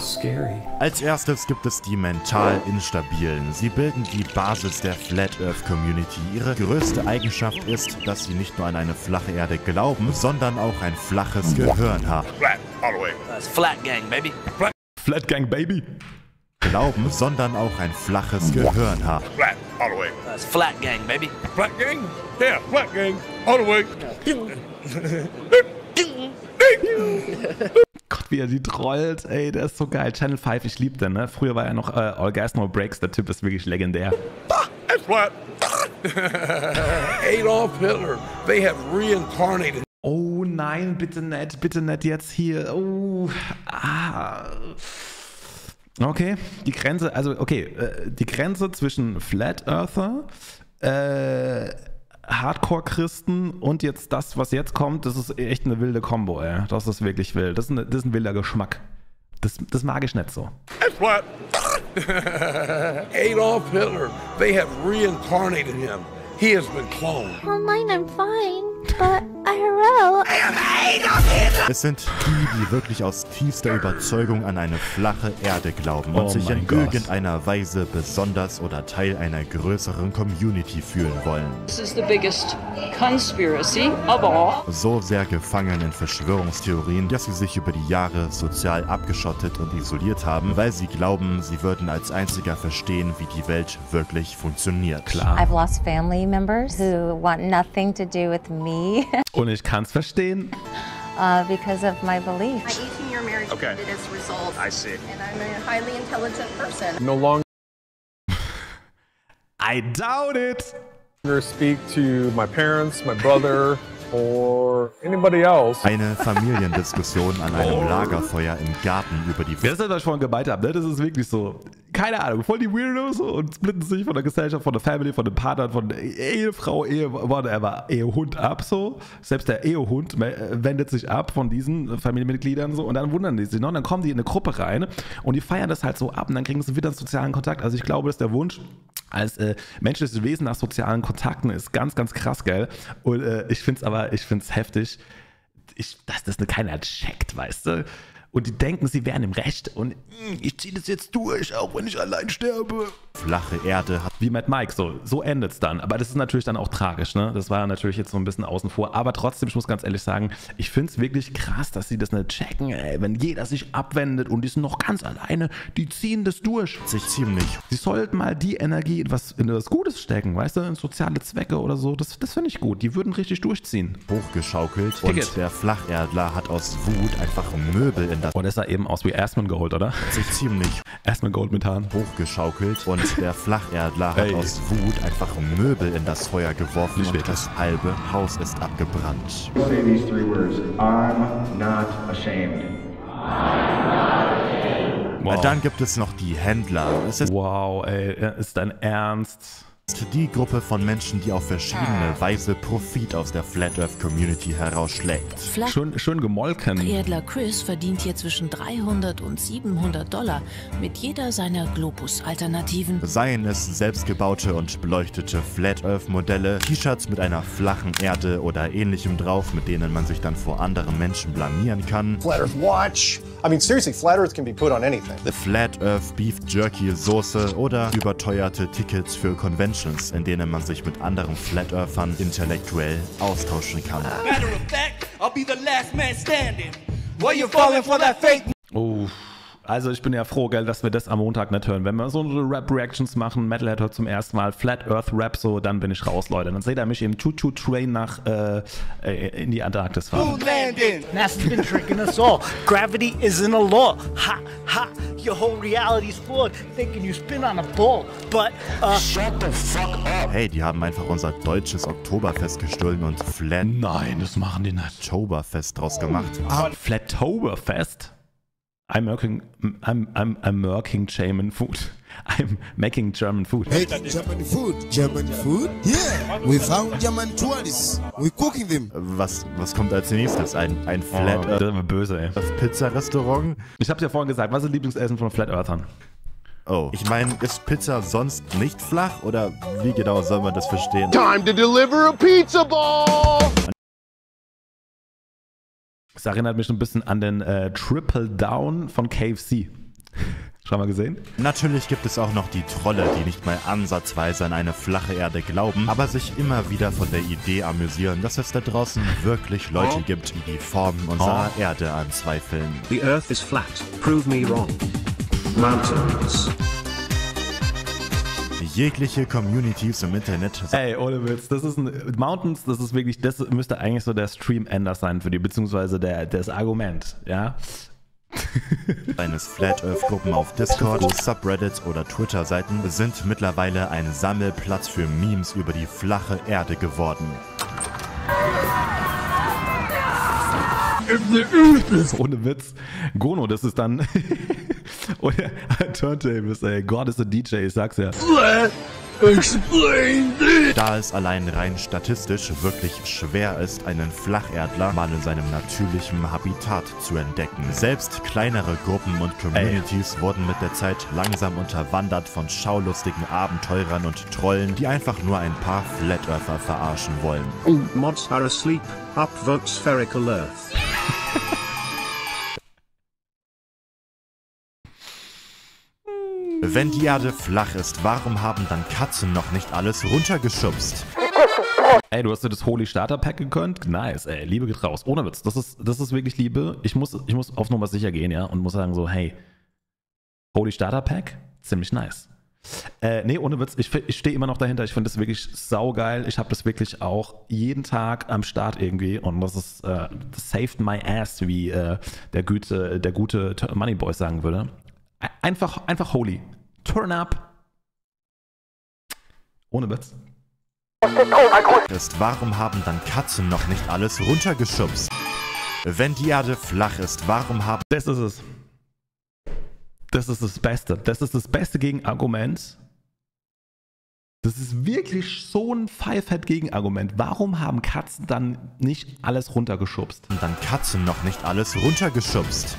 Scary. Als erstes gibt es die mental Instabilen. Sie bilden die Basis der Flat Earth Community. Ihre größte Eigenschaft ist, dass sie nicht nur an eine flache Erde glauben, sondern auch ein flaches Gehirn haben. Flat, all the way. That's flat gang, baby. Flat. Flat Gang, baby. Glauben, sondern auch ein flaches Gehirn haben. Flat, all the way. That's flat gang, baby. Flat gang? Yeah, flat gang, all the way. Gott, wie er die trollt, ey, der ist so geil. Channel 5, ich lieb den, ne? Früher war er noch äh, All Gas No Breaks, der Typ ist wirklich legendär. Adolf Hitler, they have reincarnated. Oh nein, bitte nicht, bitte nicht jetzt hier. Oh, ah. Okay, die Grenze, also okay, äh, die Grenze zwischen Flat Earther, äh, Hardcore-Christen und jetzt das, was jetzt kommt, das ist echt eine wilde Kombo, ey. Das ist wirklich wild. Das ist, eine, das ist ein wilder Geschmack. Das, das mag ich nicht so. That's flat. Adolf Hitler, they have reincarnated him. He has been cloned. Oh, mine, I'm fine. But IRL. Es sind die, die wirklich aus tiefster Überzeugung an eine flache Erde glauben und Oh sich in Gott. irgendeiner Weise besonders oder Teil einer größeren Community fühlen wollen. This is the biggest conspiracy of all. So sehr gefangen in Verschwörungstheorien, dass sie sich über die Jahre sozial abgeschottet und isoliert haben, weil sie glauben, sie würden als einziger verstehen, wie die Welt wirklich funktioniert. Klar. I've lost family members who want nothing to do with me Und ich kann's verstehen. uh, because of my beliefs. My 18-year marriage Okay. ended as a result. I see. And I'm a highly intelligent person. No longer I doubt it. I speak to my parents, my brother, or anybody else. Eine Familiendiskussion an einem Lagerfeuer im Garten über die Wer ist das, was ich vorhin gemeint habe, ne? Das ist wirklich so, keine Ahnung, voll die Weirdos und splitten sich von der Gesellschaft, von der Family, von den Partnern, von der Ehefrau, Ehe, whatever, Ehehund ab so. Selbst der Ehehund äh, wendet sich ab von diesen Familienmitgliedern so und dann wundern die sich noch und dann kommen die in eine Gruppe rein und die feiern das halt so ab und dann kriegen sie wieder einen sozialen Kontakt. Also ich glaube, dass der Wunsch als äh, menschliches Wesen nach sozialen Kontakten ist ganz, ganz krass, gell? Und äh, ich finde es aber, ich finde es heftig, ich, dass das keiner checkt, weißt du? Und die denken, sie wären im Recht und "Mm, ich ziehe das jetzt durch, auch wenn ich allein sterbe. flache Erde hat. Wie Matt Mike, so, so endet es dann. Aber das ist natürlich dann auch tragisch, ne? Das war natürlich jetzt so ein bisschen außen vor. Aber trotzdem, ich muss ganz ehrlich sagen, ich finde es wirklich krass, dass sie das nicht checken, ey. Wenn jeder sich abwendet und die sind noch ganz alleine, die ziehen das durch. Sich ziemlich. Sie sollten mal die Energie in was, in was Gutes stecken, weißt du, in soziale Zwecke oder so. Das, das finde ich gut. Die würden richtig durchziehen. hochgeschaukelt Ticket. und der Flacherdler hat aus Wut einfach Möbel in das Und er sah eben aus wie Asmongold, oder? sich ziemlich Asmongold mit Haaren. hochgeschaukelt und der Flacherdler hat aus Wut einfach Möbel in das Feuer geworfen Nicht und wirklich. das halbe Haus ist abgebrannt. Say these three words. I'm not ashamed. Wow. Dann gibt es noch die Händler. Es ist Wow, ey, ist dein Ernst? Die Gruppe von Menschen, die auf verschiedene Weise Profit aus der Flat Earth Community herausschlägt. Schön, schön gemolken. Erdler Chris verdient hier zwischen 300 und 700 Dollar mit jeder seiner Globus-Alternativen. Seien es selbstgebaute und beleuchtete Flat Earth Modelle, T-Shirts mit einer flachen Erde oder ähnlichem drauf, mit denen man sich dann vor anderen Menschen blamieren kann. Flat Earth Watch. I mean, seriously, Flat Earth can be put on anything. Flat Earth Beef Jerky Soße oder überteuerte Tickets für Conventions, in denen man sich mit anderen Flat Earthern intellektuell austauschen kann. Matter of fact, I'll be the last man standing. While you're falling for that fake Oh, Also ich bin ja froh, gell, dass wir das am Montag nicht hören. Wenn wir so Rap-Reactions machen, Metalhead hört zum ersten Mal Flat Earth Rap, so, dann bin ich raus, Leute. Dann seht ihr mich im Choo-Choo-Train nach äh, äh, in die Antarktis fahren. Moon landing. NASA's been tricking us all. Gravity isn't a law. Ha, ha. Your whole reality's flawed. Thinking you spin on a ball. But, uh. Shut the fuck up. Hey, die haben einfach unser deutsches Oktoberfest gestohlen und Flat. Nein, das machen die nicht. Oktoberfest draus gemacht. Ah, Flattoberfest? I'm working, I'm, I'm, I'm working German food. I'm making German food. Hey, German food. German food? Yeah, we found German tourists. We're cooking them. Was, was kommt als nächstes? Ein, ein Flat oh, das ist böse, ey. Das Pizza-Restaurant? Ich hab's ja vorhin gesagt. Was ist Lieblingsessen von Flat Earthern? Oh. Ich meine, ist Pizza sonst nicht flach? Oder wie genau soll man das verstehen? Time to deliver a pizza ball! Es erinnert mich ein bisschen an den äh, Triple Down von KFC. Schon mal gesehen? Natürlich gibt es auch noch die Trolle, die nicht mal ansatzweise an eine flache Erde glauben, aber sich immer wieder von der Idee amüsieren, dass es da draußen wirklich Leute gibt, die die Formen unserer oh. Erde anzweifeln. The Earth is flat. Prove me wrong. Mountains. Jegliche Communities im Internet. Ey, ohne Witz, das ist ein Mountains, das ist wirklich, das müsste eigentlich so der Stream-Ender sein für die, beziehungsweise der, das Argument, ja. Eines Flat Earth Gruppen auf Discord, Subreddits oder Twitter-Seiten sind mittlerweile ein Sammelplatz für Memes über die flache Erde geworden. Ohne Witz. Gono, das ist dann. Oder Turntables, ey. God is a DJ, ich sag's ja. Explain this. Da es allein rein statistisch wirklich schwer ist, einen Flacherdler mal in seinem natürlichen Habitat zu entdecken. Selbst kleinere Gruppen und Communities Ey. wurden mit der Zeit langsam unterwandert von schaulustigen Abenteurern und Trollen, die einfach nur ein paar Flat Earther verarschen wollen. Mods are asleep. Upvote spherical Earth. Wenn die Erde flach ist, warum haben dann Katzen noch nicht alles runtergeschubst? Ey, du hast dir das Holy Starter Pack gegönnt? Nice, ey. Liebe geht raus. Ohne Witz. Das ist, das ist wirklich Liebe. Ich muss, ich muss auf Nummer sicher gehen, ja, und muss sagen so, hey, Holy Starter Pack? Ziemlich nice. Äh, nee, ohne Witz, ich, ich stehe immer noch dahinter. Ich finde das wirklich saugeil. Ich habe das wirklich auch jeden Tag am Start irgendwie und das ist äh, saved my ass, wie äh, der, gute, der gute Moneyboy sagen würde. Einfach, einfach holy. Turn up. Ohne Witz. Ist, warum haben dann Katzen noch nicht alles runtergeschubst? Wenn die Erde flach ist, warum haben... Das ist es. Das ist das Beste. Das ist das beste Gegenargument. Das ist wirklich so ein Pfeifett-Gegenargument. Warum haben Katzen dann nicht alles runtergeschubst? Und dann Katzen noch nicht alles runtergeschubst.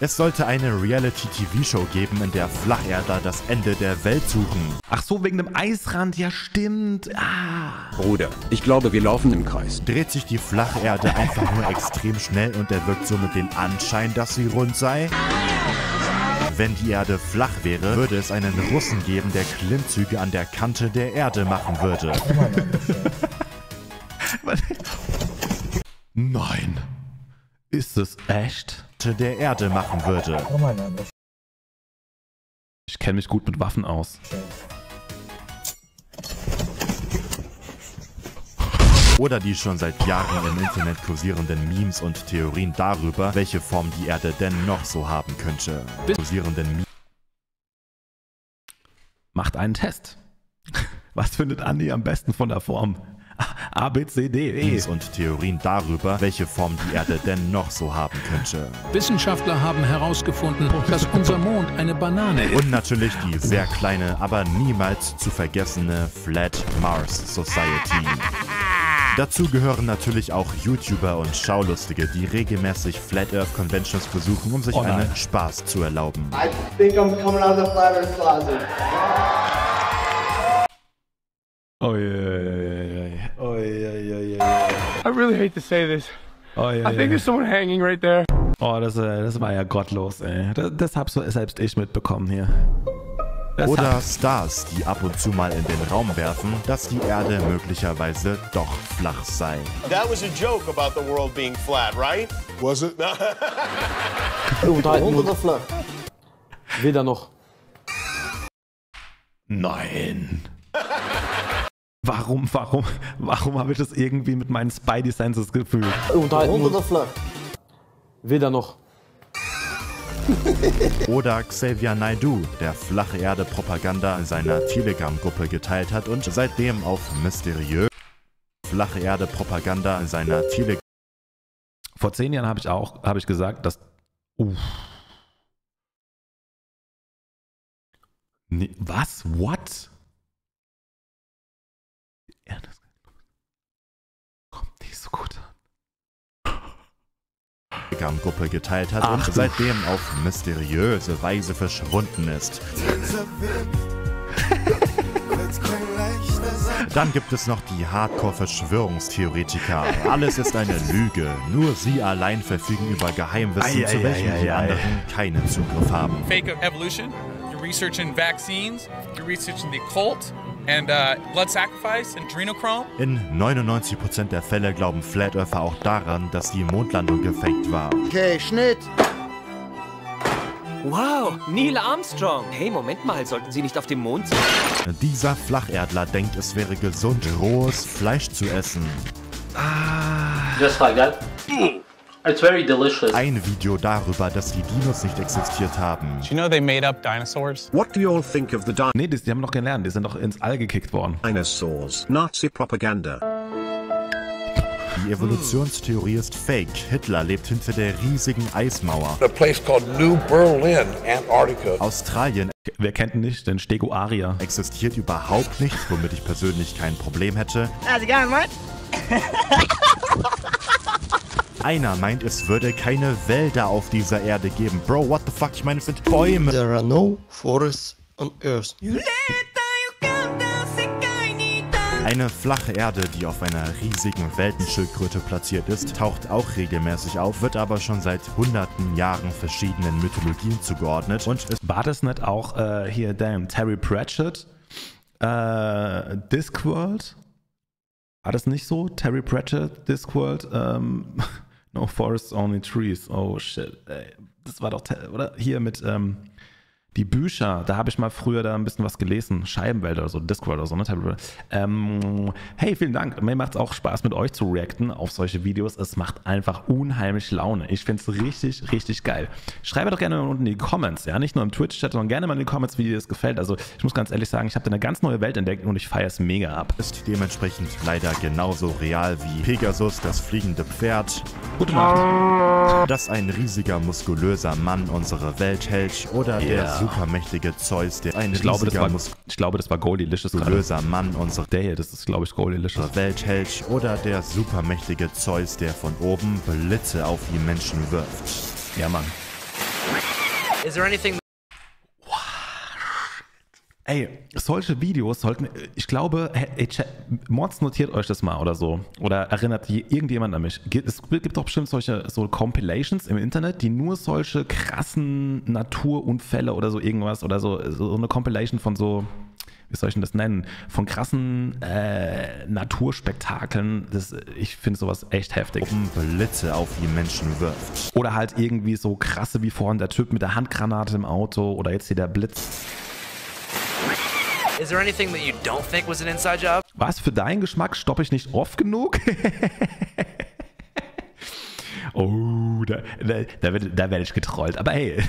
Es sollte eine Reality-TV-Show geben, in der Flacherder das Ende der Welt suchen. Ach so, wegen dem Eisrand, ja stimmt. Ah. Bruder, ich glaube, wir laufen im Kreis. Dreht sich die Flacherde einfach nur extrem schnell und erwirkt somit den Anschein, dass sie rund sei? Wenn die Erde flach wäre, würde es einen Russen geben, der Klimmzüge an der Kante der Erde machen würde. Nein. Ist es echt? Der Erde machen würde. Ich kenne mich gut mit Waffen aus. Oder die schon seit Jahren im Internet kursierenden Memes und Theorien darüber, welche Form die Erde denn noch so haben könnte. Kursierenden Memes. Macht einen Test. Was findet Andi am besten von der Form? A, B, C, D, E. Und Theorien darüber, welche Form die Erde denn noch so haben könnte. Wissenschaftler haben herausgefunden, dass unser Mond eine Banane ist. Und natürlich die sehr kleine, aber niemals zu vergessene Flat Mars Society. Dazu gehören natürlich auch YouTuber und Schaulustige, die regelmäßig Flat Earth Conventions besuchen, um sich oh einen Spaß zu erlauben. I think I'm coming out of the Flat Earth closet. Oh yeah, yeah, yeah, yeah. Oh yeah, yeah, yeah, yeah. I really hate to say this. Oh yeah. I think there's someone hanging right there. Oh, das, das war ja gottlos, ey. Das, das hab so selbst ich mitbekommen hier. Oder Stars, die ab und zu mal in den Raum werfen, dass die Erde möglicherweise doch flach sei. That was a joke about the world being flat, right? Was it? Wir flach. Weder noch. Nein. Warum, warum, warum habe ich das irgendwie mit meinen Spidey Senses gefühlt? Unterhalten wir uns. flach. Weder noch. Oder Xavier Naidoo, der flache Erde Propaganda in seiner Telegram-Gruppe geteilt hat und seitdem auf mysteriös flache Erde Propaganda in seiner Telegram Vor zehn Jahren habe ich auch, habe ich gesagt, dass. Uff. Nee, was? What? Ja, das kommt nicht so gut an. Telegram-Gruppe geteilt hat und seitdem auf mysteriöse Weise verschwunden ist. Dann gibt es noch die Hardcore-Verschwörungstheoretiker. Alles ist eine Lüge. Nur sie allein verfügen über Geheimwissen, Ei, zu ei, welchem ei, die ei, ei. anderen keinen Zugriff haben. fake evolution. Researching vaccines. You're researching the occult and uh, blood sacrifice and adrenochrome. In 99% der Fälle glauben Flat Earther auch daran, dass die Mondlandung gefaked war. Okay, Schnitt. Wow, Neil Armstrong. Hey, Moment mal, sollten Sie nicht auf dem Mond sein? Dieser Flacherdler denkt, es wäre gesund, rohes Fleisch zu essen. Just like that. It's very delicious. Ein Video darüber, dass die Dinos nicht existiert haben. Do you know they made up dinosaurs? What do you all think of the Nee, die, die haben noch gelernt, die sind doch ins All gekickt worden. dinosaurs? Nazi propaganda. Die Evolutionstheorie ist fake. Hitler lebt hinter der riesigen Eismauer. A place called New Berlin, Antarctica. Australien Wer kennt ihn nicht? Den Stego Aria. existiert überhaupt nicht, womit ich persönlich kein Problem hätte. How's it going, mate? Einer meint, es würde keine Wälder auf dieser Erde geben. Bro, what the fuck? Ich meine, es sind Bäume. There are no forests on Earth. Eine flache Erde, die auf einer riesigen Weltenschildkröte platziert ist, taucht auch regelmäßig auf, wird aber schon seit hunderten Jahren verschiedenen Mythologien zugeordnet und ist War das nicht auch äh, hier, damn, Terry Pratchett? Äh, Discworld? War das nicht so? Terry Pratchett, Discworld? Ähm, no forests, only trees. Oh shit. Ey, das war doch, oder? Hier mit, ähm, die Bücher, da habe ich mal früher da ein bisschen was gelesen. Scheibenwelt oder so, Discworld oder so, ne? Ähm, hey, vielen Dank. Mir macht es auch Spaß, mit euch zu reacten auf solche Videos. Es macht einfach unheimlich Laune. Ich finde es richtig, richtig geil. Schreibe doch gerne mal unten in die Comments, ja? Nicht nur im Twitch-Chat, sondern gerne mal in die Comments, wie dir das gefällt. Also, ich muss ganz ehrlich sagen, ich habe da eine ganz neue Welt entdeckt und ich feiere es mega ab. ist dementsprechend leider genauso real wie Pegasus, das fliegende Pferd, Gute Nacht. dass ein riesiger, muskulöser Mann unsere Welt hält oder der Yeah. Supermächtige Zeus, der ein Ich glaube, das war, ich glaube, das war Goldilicious gerade. muskulöser Mann unsere Der hier, das ist, glaube ich, Goldilicious. Welt hält oder der supermächtige Zeus, der von oben Blitze auf die Menschen wirft. Ja, Mann. Is there anything Ey, solche Videos sollten, ich glaube, ey, Chat- Mods notiert euch das mal oder so. Oder erinnert je- irgendjemand an mich. Es gibt doch bestimmt solche so Compilations im Internet, die nur solche krassen Naturunfälle oder so irgendwas oder so, so eine Compilation von so, wie soll ich denn das nennen, von krassen äh, Naturspektakeln. Das, ich finde sowas echt heftig. Oben Blitze auf die Menschen wirft. Oder halt irgendwie so krasse wie vorhin der Typ mit der Handgranate im Auto oder jetzt hier der Blitz. Is there anything that you don't think was an inside job? Was, für deinen Geschmack stoppe ich nicht oft genug? oh, da, da, da, da werde ich getrollt. Aber hey,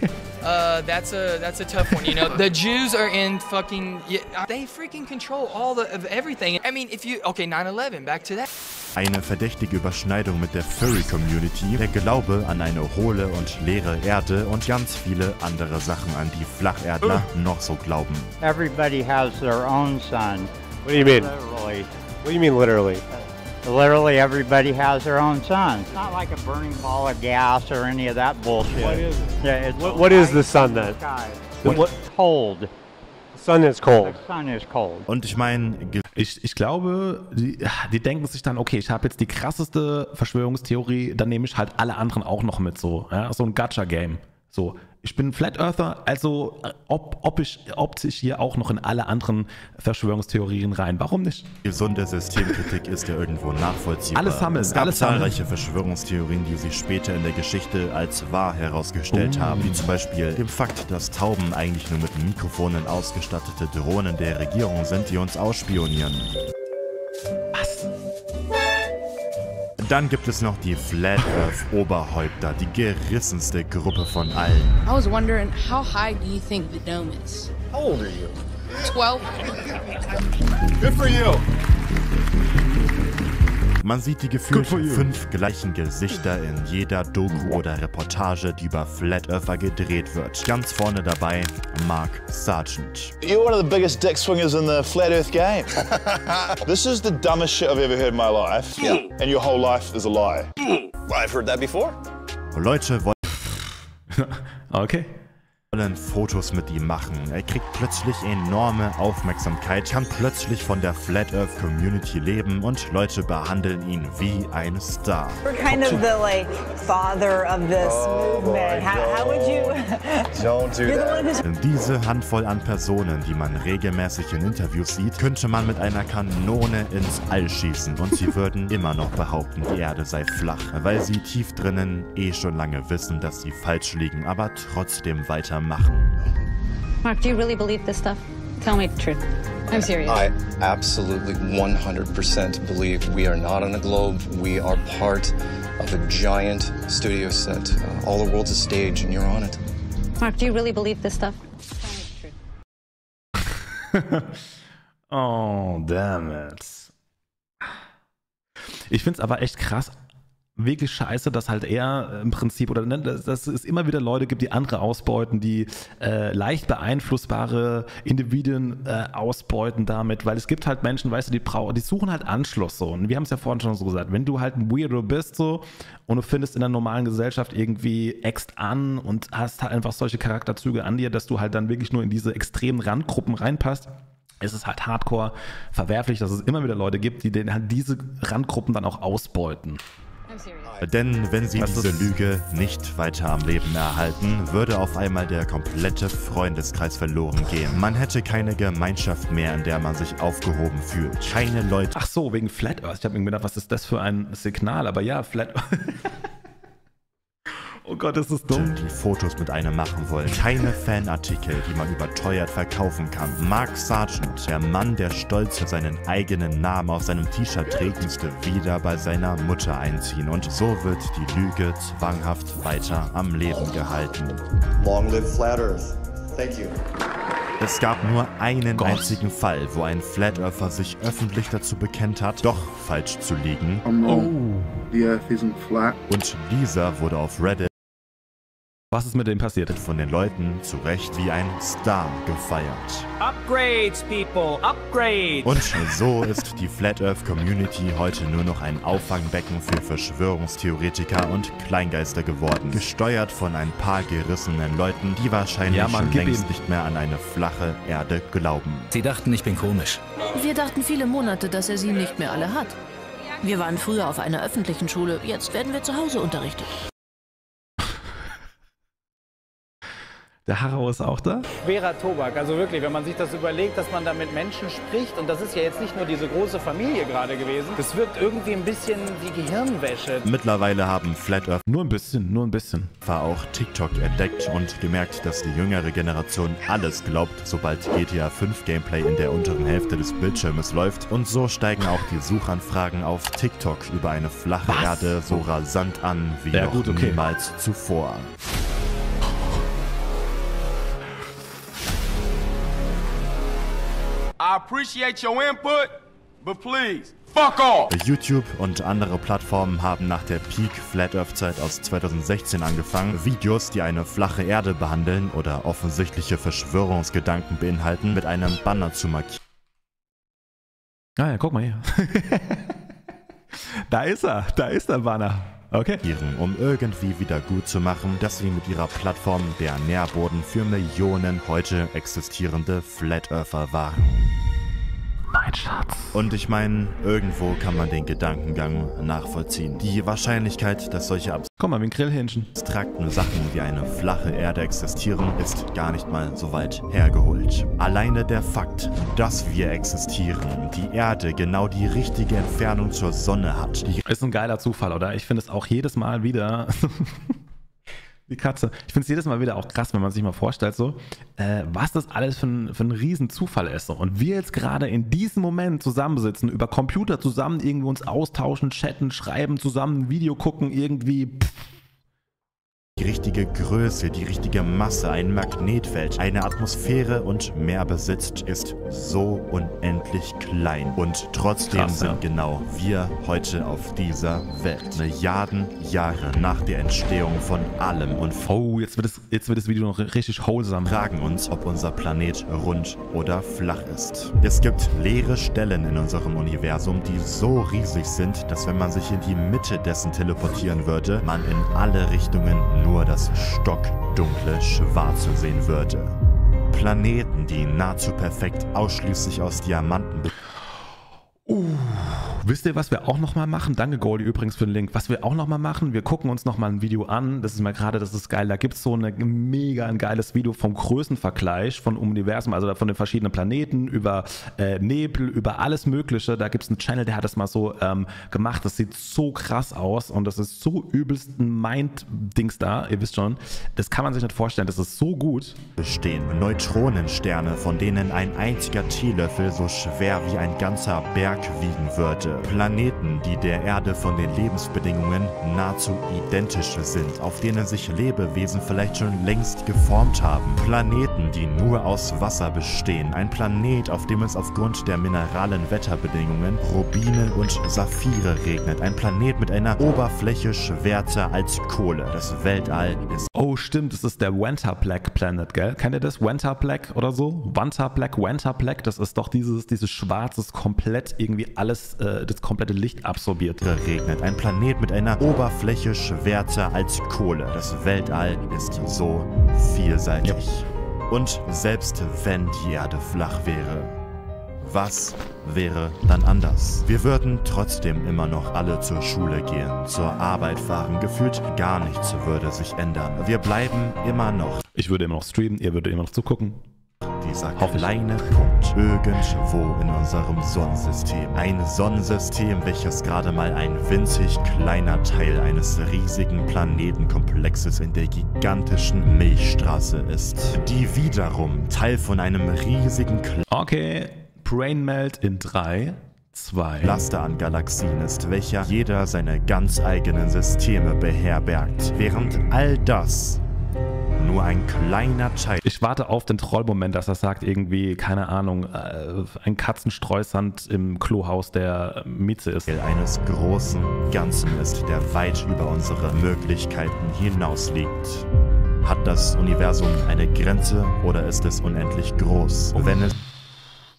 Uh, that's a that's a tough one. You know, the Jews are in fucking. They freaking control all the of everything. I mean, if you okay, 9/11. Back to that. Eine verdächtige Überschneidung mit der Furry-Community, der Glaube an eine hohle und leere Erde und ganz viele andere Sachen, an die Flacherdler noch so glauben. Everybody has their own sun. What do you mean? Literally. What do you mean literally? Literally, everybody has their own sun. It's not like a burning ball of gas or any of that bullshit. What is it? Yeah, it's What, what is the sun then? sky. Then what? Cold. Sun is cold. The sun is cold. Und ich meine, ich, ich glaube, die, die denken sich dann, okay, ich habe jetzt die krasseste Verschwörungstheorie, dann nehme ich halt alle anderen auch noch mit so. Ja? So ein Gacha-Game. So, ich bin Flat Earther, also äh, ob, ob ich optisch hier auch noch in alle anderen Verschwörungstheorien rein. Warum nicht? Gesunde Systemkritik ist ja irgendwo nachvollziehbar. Alles sammeln, Es gab alles sammeln. zahlreiche Verschwörungstheorien, die sich später in der Geschichte als wahr herausgestellt Oh. haben, wie zum Beispiel dem Fakt, dass Tauben eigentlich nur mit Mikrofonen ausgestattete Drohnen der Regierung sind, die uns ausspionieren. Was? Dann gibt es noch die Flat Earth Oberhäupter, die gerissenste Gruppe von allen. I was wondering, how high do you think the dome is? How old are you? 12. Good for you. Man sieht die gefühlt fünf gleichen Gesichter in jeder Doku oder Reportage, die über Flat Earther gedreht wird. Ganz vorne dabei Mark Sargent. You're one of the biggest dick swingers in the flat earth game. this is the dumbest shit I've ever heard in my life. Yeah. And your whole life is a lie. Well, I've heard that before. Leute wollen Okay. Wollen Fotos mit ihm machen. Er kriegt plötzlich enorme Aufmerksamkeit, kann plötzlich von der Flat Earth Community leben und Leute behandeln ihn wie ein Star. You're kind of the like father of this movement. How, how would you? Don't do You're the one who's Diese Handvoll an Personen, die man regelmäßig in Interviews sieht, könnte man mit einer Kanone ins All schießen und sie würden immer noch behaupten, die Erde sei flach, weil sie tief drinnen eh schon lange wissen, dass sie falsch liegen, aber trotzdem weitermachen. Mark, do you really believe this stuff? Tell me the truth. I'm serious. I absolutely 100% believe we are not on a globe. We are part of a giant studio set. Uh, all the world's a stage, and you're on it. Mark, do you really believe this stuff? Oh, damn it. Ich finde es aber echt krass, wirklich scheiße, dass halt er im Prinzip, oder ne, dass, es immer wieder Leute gibt, die andere ausbeuten, die äh, leicht beeinflussbare Individuen äh, ausbeuten damit, weil es gibt halt Menschen, weißt du, die brauchen, die suchen halt Anschluss so. Und wir haben es ja vorhin schon so gesagt, wenn du halt ein Weirdo bist so und du findest in der normalen Gesellschaft irgendwie Ext an und hast halt einfach solche Charakterzüge an dir, dass du halt dann wirklich nur in diese extremen Randgruppen reinpasst, ist es halt hardcore verwerflich, dass es immer wieder Leute gibt, die den halt diese Randgruppen dann auch ausbeuten. Denn wenn sie diese Lüge nicht weiter am Leben erhalten, würde auf einmal der komplette Freundeskreis verloren gehen. Man hätte keine Gemeinschaft mehr, in der man sich aufgehoben fühlt. Keine Leute. Ach so, wegen Flat Earth. Ich habe mir gedacht, was ist das für ein Signal? Aber ja, Flat Oh Gott, ist das dumm. die Fotos mit einem machen wollen. Keine Fanartikel, die man überteuert verkaufen kann. Mark Sargent, der Mann, der stolz seinen eigenen Namen auf seinem T-Shirt trägt, musste wieder bei seiner Mutter einziehen. Und so wird die Lüge zwanghaft weiter am Leben gehalten. Long live flat earth. Thank you. Es gab nur einen einzigen Fall, wo ein Flat Earther sich öffentlich dazu bekennt hat, doch falsch zu liegen. Oh. The earth isn't flat. Und dieser wurde auf Reddit Was ist mit dem passiert? von den Leuten zu Recht wie ein Star gefeiert. Upgrades, people, upgrades. Und so ist die Flat Earth Community heute nur noch ein Auffangbecken für Verschwörungstheoretiker und Kleingeister geworden. Gesteuert von ein paar gerissenen Leuten, die wahrscheinlich Ja, Mann, schon längst ihm. nicht mehr an eine flache Erde glauben. Sie dachten, ich bin komisch. Wir dachten viele Monate, dass er sie nicht mehr alle hat. Wir waren früher auf einer öffentlichen Schule, jetzt werden wir zu Hause unterrichtet. Der Harrow ist auch da? Schwerer Tobak. Also wirklich, wenn man sich das überlegt, dass man da mit Menschen spricht, und das ist ja jetzt nicht nur diese große Familie gerade gewesen, das wirkt irgendwie ein bisschen wie Gehirnwäsche. Mittlerweile haben Flat Earth Nur ein bisschen, nur ein bisschen. auch TikTok entdeckt und gemerkt, dass die jüngere Generation alles glaubt, sobald GTA 5 Gameplay in der unteren Hälfte des Bildschirmes läuft. Und so steigen auch die Suchanfragen auf TikTok über eine flache Was? Erde so rasant an wie Ja, noch gut, okay. niemals zuvor. I appreciate your input, but please, fuck off. YouTube und andere Plattformen haben nach der Peak Flat Earth Zeit aus 2016 angefangen, Videos, die eine flache Erde behandeln oder offensichtliche Verschwörungsgedanken beinhalten, mit einem Banner zu markieren. Ah ja, guck mal hier. da ist er, da ist der Banner. Okay. um irgendwie wieder gut zu machen, dass sie mit ihrer Plattform der Nährboden für Millionen heute existierende Flat Earther waren. Mein Schatz. Und ich meine, irgendwo kann man den Gedankengang nachvollziehen. Die Wahrscheinlichkeit, dass solche Komm mal, wie ein Grillhähnchen. abstrakten Sachen wie eine flache Erde existieren, ist gar nicht mal so weit hergeholt. Alleine der Fakt, dass wir existieren, die Erde genau die richtige Entfernung zur Sonne hat, die Ist ein geiler Zufall, oder? Ich finde es auch jedes Mal wieder. Die Katze. Ich finde es jedes Mal wieder auch krass, wenn man sich mal vorstellt, so, äh, was das alles für ein, für ein Riesenzufall ist. So. Und wir jetzt gerade in diesem Moment zusammensitzen, über Computer zusammen irgendwie uns austauschen, chatten, schreiben, zusammen Video gucken, irgendwie. Pff, die richtige Größe, die richtige Masse, ein Magnetfeld, eine Atmosphäre und mehr besitzt, ist so unendlich klein. Und trotzdem Krass, ja. sind genau wir heute auf dieser Welt. Milliarden Jahre nach der Entstehung von allem und oh, jetzt wird, es, jetzt wird das Video noch richtig wholesome. fragen uns, ob unser Planet rund oder flach ist. Es gibt leere Stellen in unserem Universum, die so riesig sind, dass wenn man sich in die Mitte dessen teleportieren würde, man in alle Richtungen nur das stockdunkle Schwarze sehen würde. Planeten, die nahezu perfekt ausschließlich aus Diamanten Uh, wisst ihr, was wir auch nochmal machen? Danke, Goldie, übrigens für den Link. Was wir auch nochmal machen, wir gucken uns nochmal ein Video an. Das ist mal gerade, das ist geil. Da gibt es so eine mega ein geiles Video vom Größenvergleich von Universum, also von den verschiedenen Planeten, über äh, Nebel, über alles Mögliche. Da gibt es einen Channel, der hat das mal so ähm, gemacht. Das sieht so krass aus und das ist so übelst ein Mind-Dings da. Ihr wisst schon, das kann man sich nicht vorstellen. Das ist so gut. bestehen. Neutronensterne, von denen ein einziger Teelöffel so schwer wie ein ganzer Berg wiegen würde. Planeten, die der Erde von den Lebensbedingungen nahezu identisch sind, auf denen sich Lebewesen vielleicht schon längst geformt haben. Planeten, die nur aus Wasser bestehen. Ein Planet, auf dem es aufgrund der mineralen Wetterbedingungen Rubine und Saphire regnet. Ein Planet mit einer Oberfläche schwärzer als Kohle. Das Weltall ist Oh, stimmt, das ist der Winter Black Planet, gell? Kennt ihr das? Winter Black oder so? Winter Black, Winter Black, das ist doch dieses, dieses schwarzes, komplett irgendwie alles, äh, das komplette Licht absorbiert. regnet. Ein Planet mit einer Oberfläche schwärzer als Kohle. Das Weltall ist so vielseitig. Und selbst wenn die Erde flach wäre, was wäre dann anders? Wir würden trotzdem immer noch alle zur Schule gehen, zur Arbeit fahren. Gefühlt gar nichts würde sich ändern. Wir bleiben immer noch Ich würde immer noch streamen, ihr würdet immer noch zugucken. Dieser kleine Punkt irgendwo in unserem Sonnensystem. Ein Sonnensystem, welches gerade mal ein winzig kleiner Teil eines riesigen Planetenkomplexes in der gigantischen Milchstraße ist, die wiederum Teil von einem riesigen Okay, Brain Melt in 3, 2. Cluster an Galaxien ist, welcher jeder seine ganz eigenen Systeme beherbergt, während all das nur ein kleiner Teil Ich warte auf den Trollmoment, dass er sagt, irgendwie, keine Ahnung, äh, ein Katzenstreusand im Klohaus der Mieze ist. eines großen Ganzen ist, der weit über unsere Möglichkeiten hinaus liegt. Hat das Universum eine Grenze oder ist es unendlich groß? Wenn es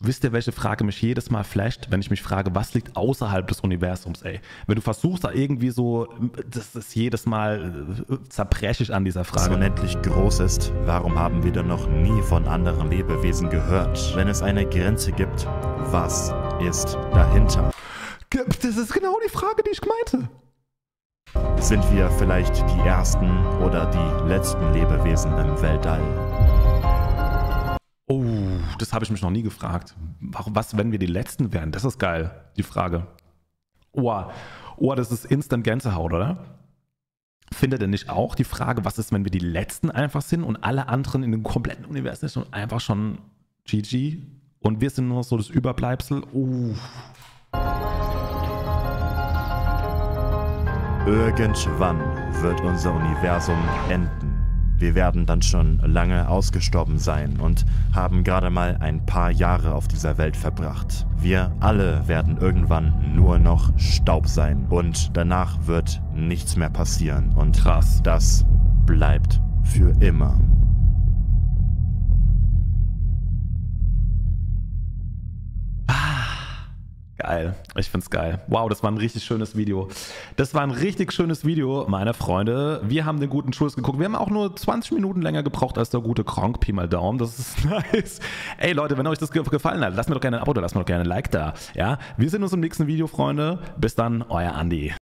Wisst ihr, welche Frage mich jedes Mal flasht, wenn ich mich frage, was liegt außerhalb des Universums, ey? Wenn du versuchst, da irgendwie so, das ist jedes Mal äh, zerbrechlich an dieser Frage. unendlich groß ist, warum haben wir denn noch nie von anderen Lebewesen gehört? Wenn es eine Grenze gibt, was ist dahinter? Das ist genau die Frage, die ich meinte. Sind wir vielleicht die ersten oder die letzten Lebewesen im Weltall? Oh, das habe ich mich noch nie gefragt. Was, wenn wir die Letzten wären? Das ist geil, die Frage. Oh, oh das ist Instant Gänsehaut, oder? Findet ihr nicht auch die Frage, was ist, wenn wir die Letzten einfach sind und alle anderen in dem kompletten Universum einfach schon GG und wir sind nur so das Überbleibsel? Uh. Irgendwann wird unser Universum enden. Wir werden dann schon lange ausgestorben sein und haben gerade mal ein paar Jahre auf dieser Welt verbracht. Wir alle werden irgendwann nur noch Staub sein und danach wird nichts mehr passieren und Krass. das bleibt für immer. Geil. Ich find's geil. Wow, das war ein richtig schönes Video. Das war ein richtig schönes Video, meine Freunde. Wir haben den guten Schulz geguckt. Wir haben auch nur 20 Minuten länger gebraucht als der gute Kronk. Pi mal Daumen. Das ist nice. Ey Leute, wenn euch das gefallen hat, lasst mir doch gerne ein Abo da, lasst mir doch gerne ein Like da. Ja, wir sehen uns im nächsten Video, Freunde. Bis dann, euer Andi.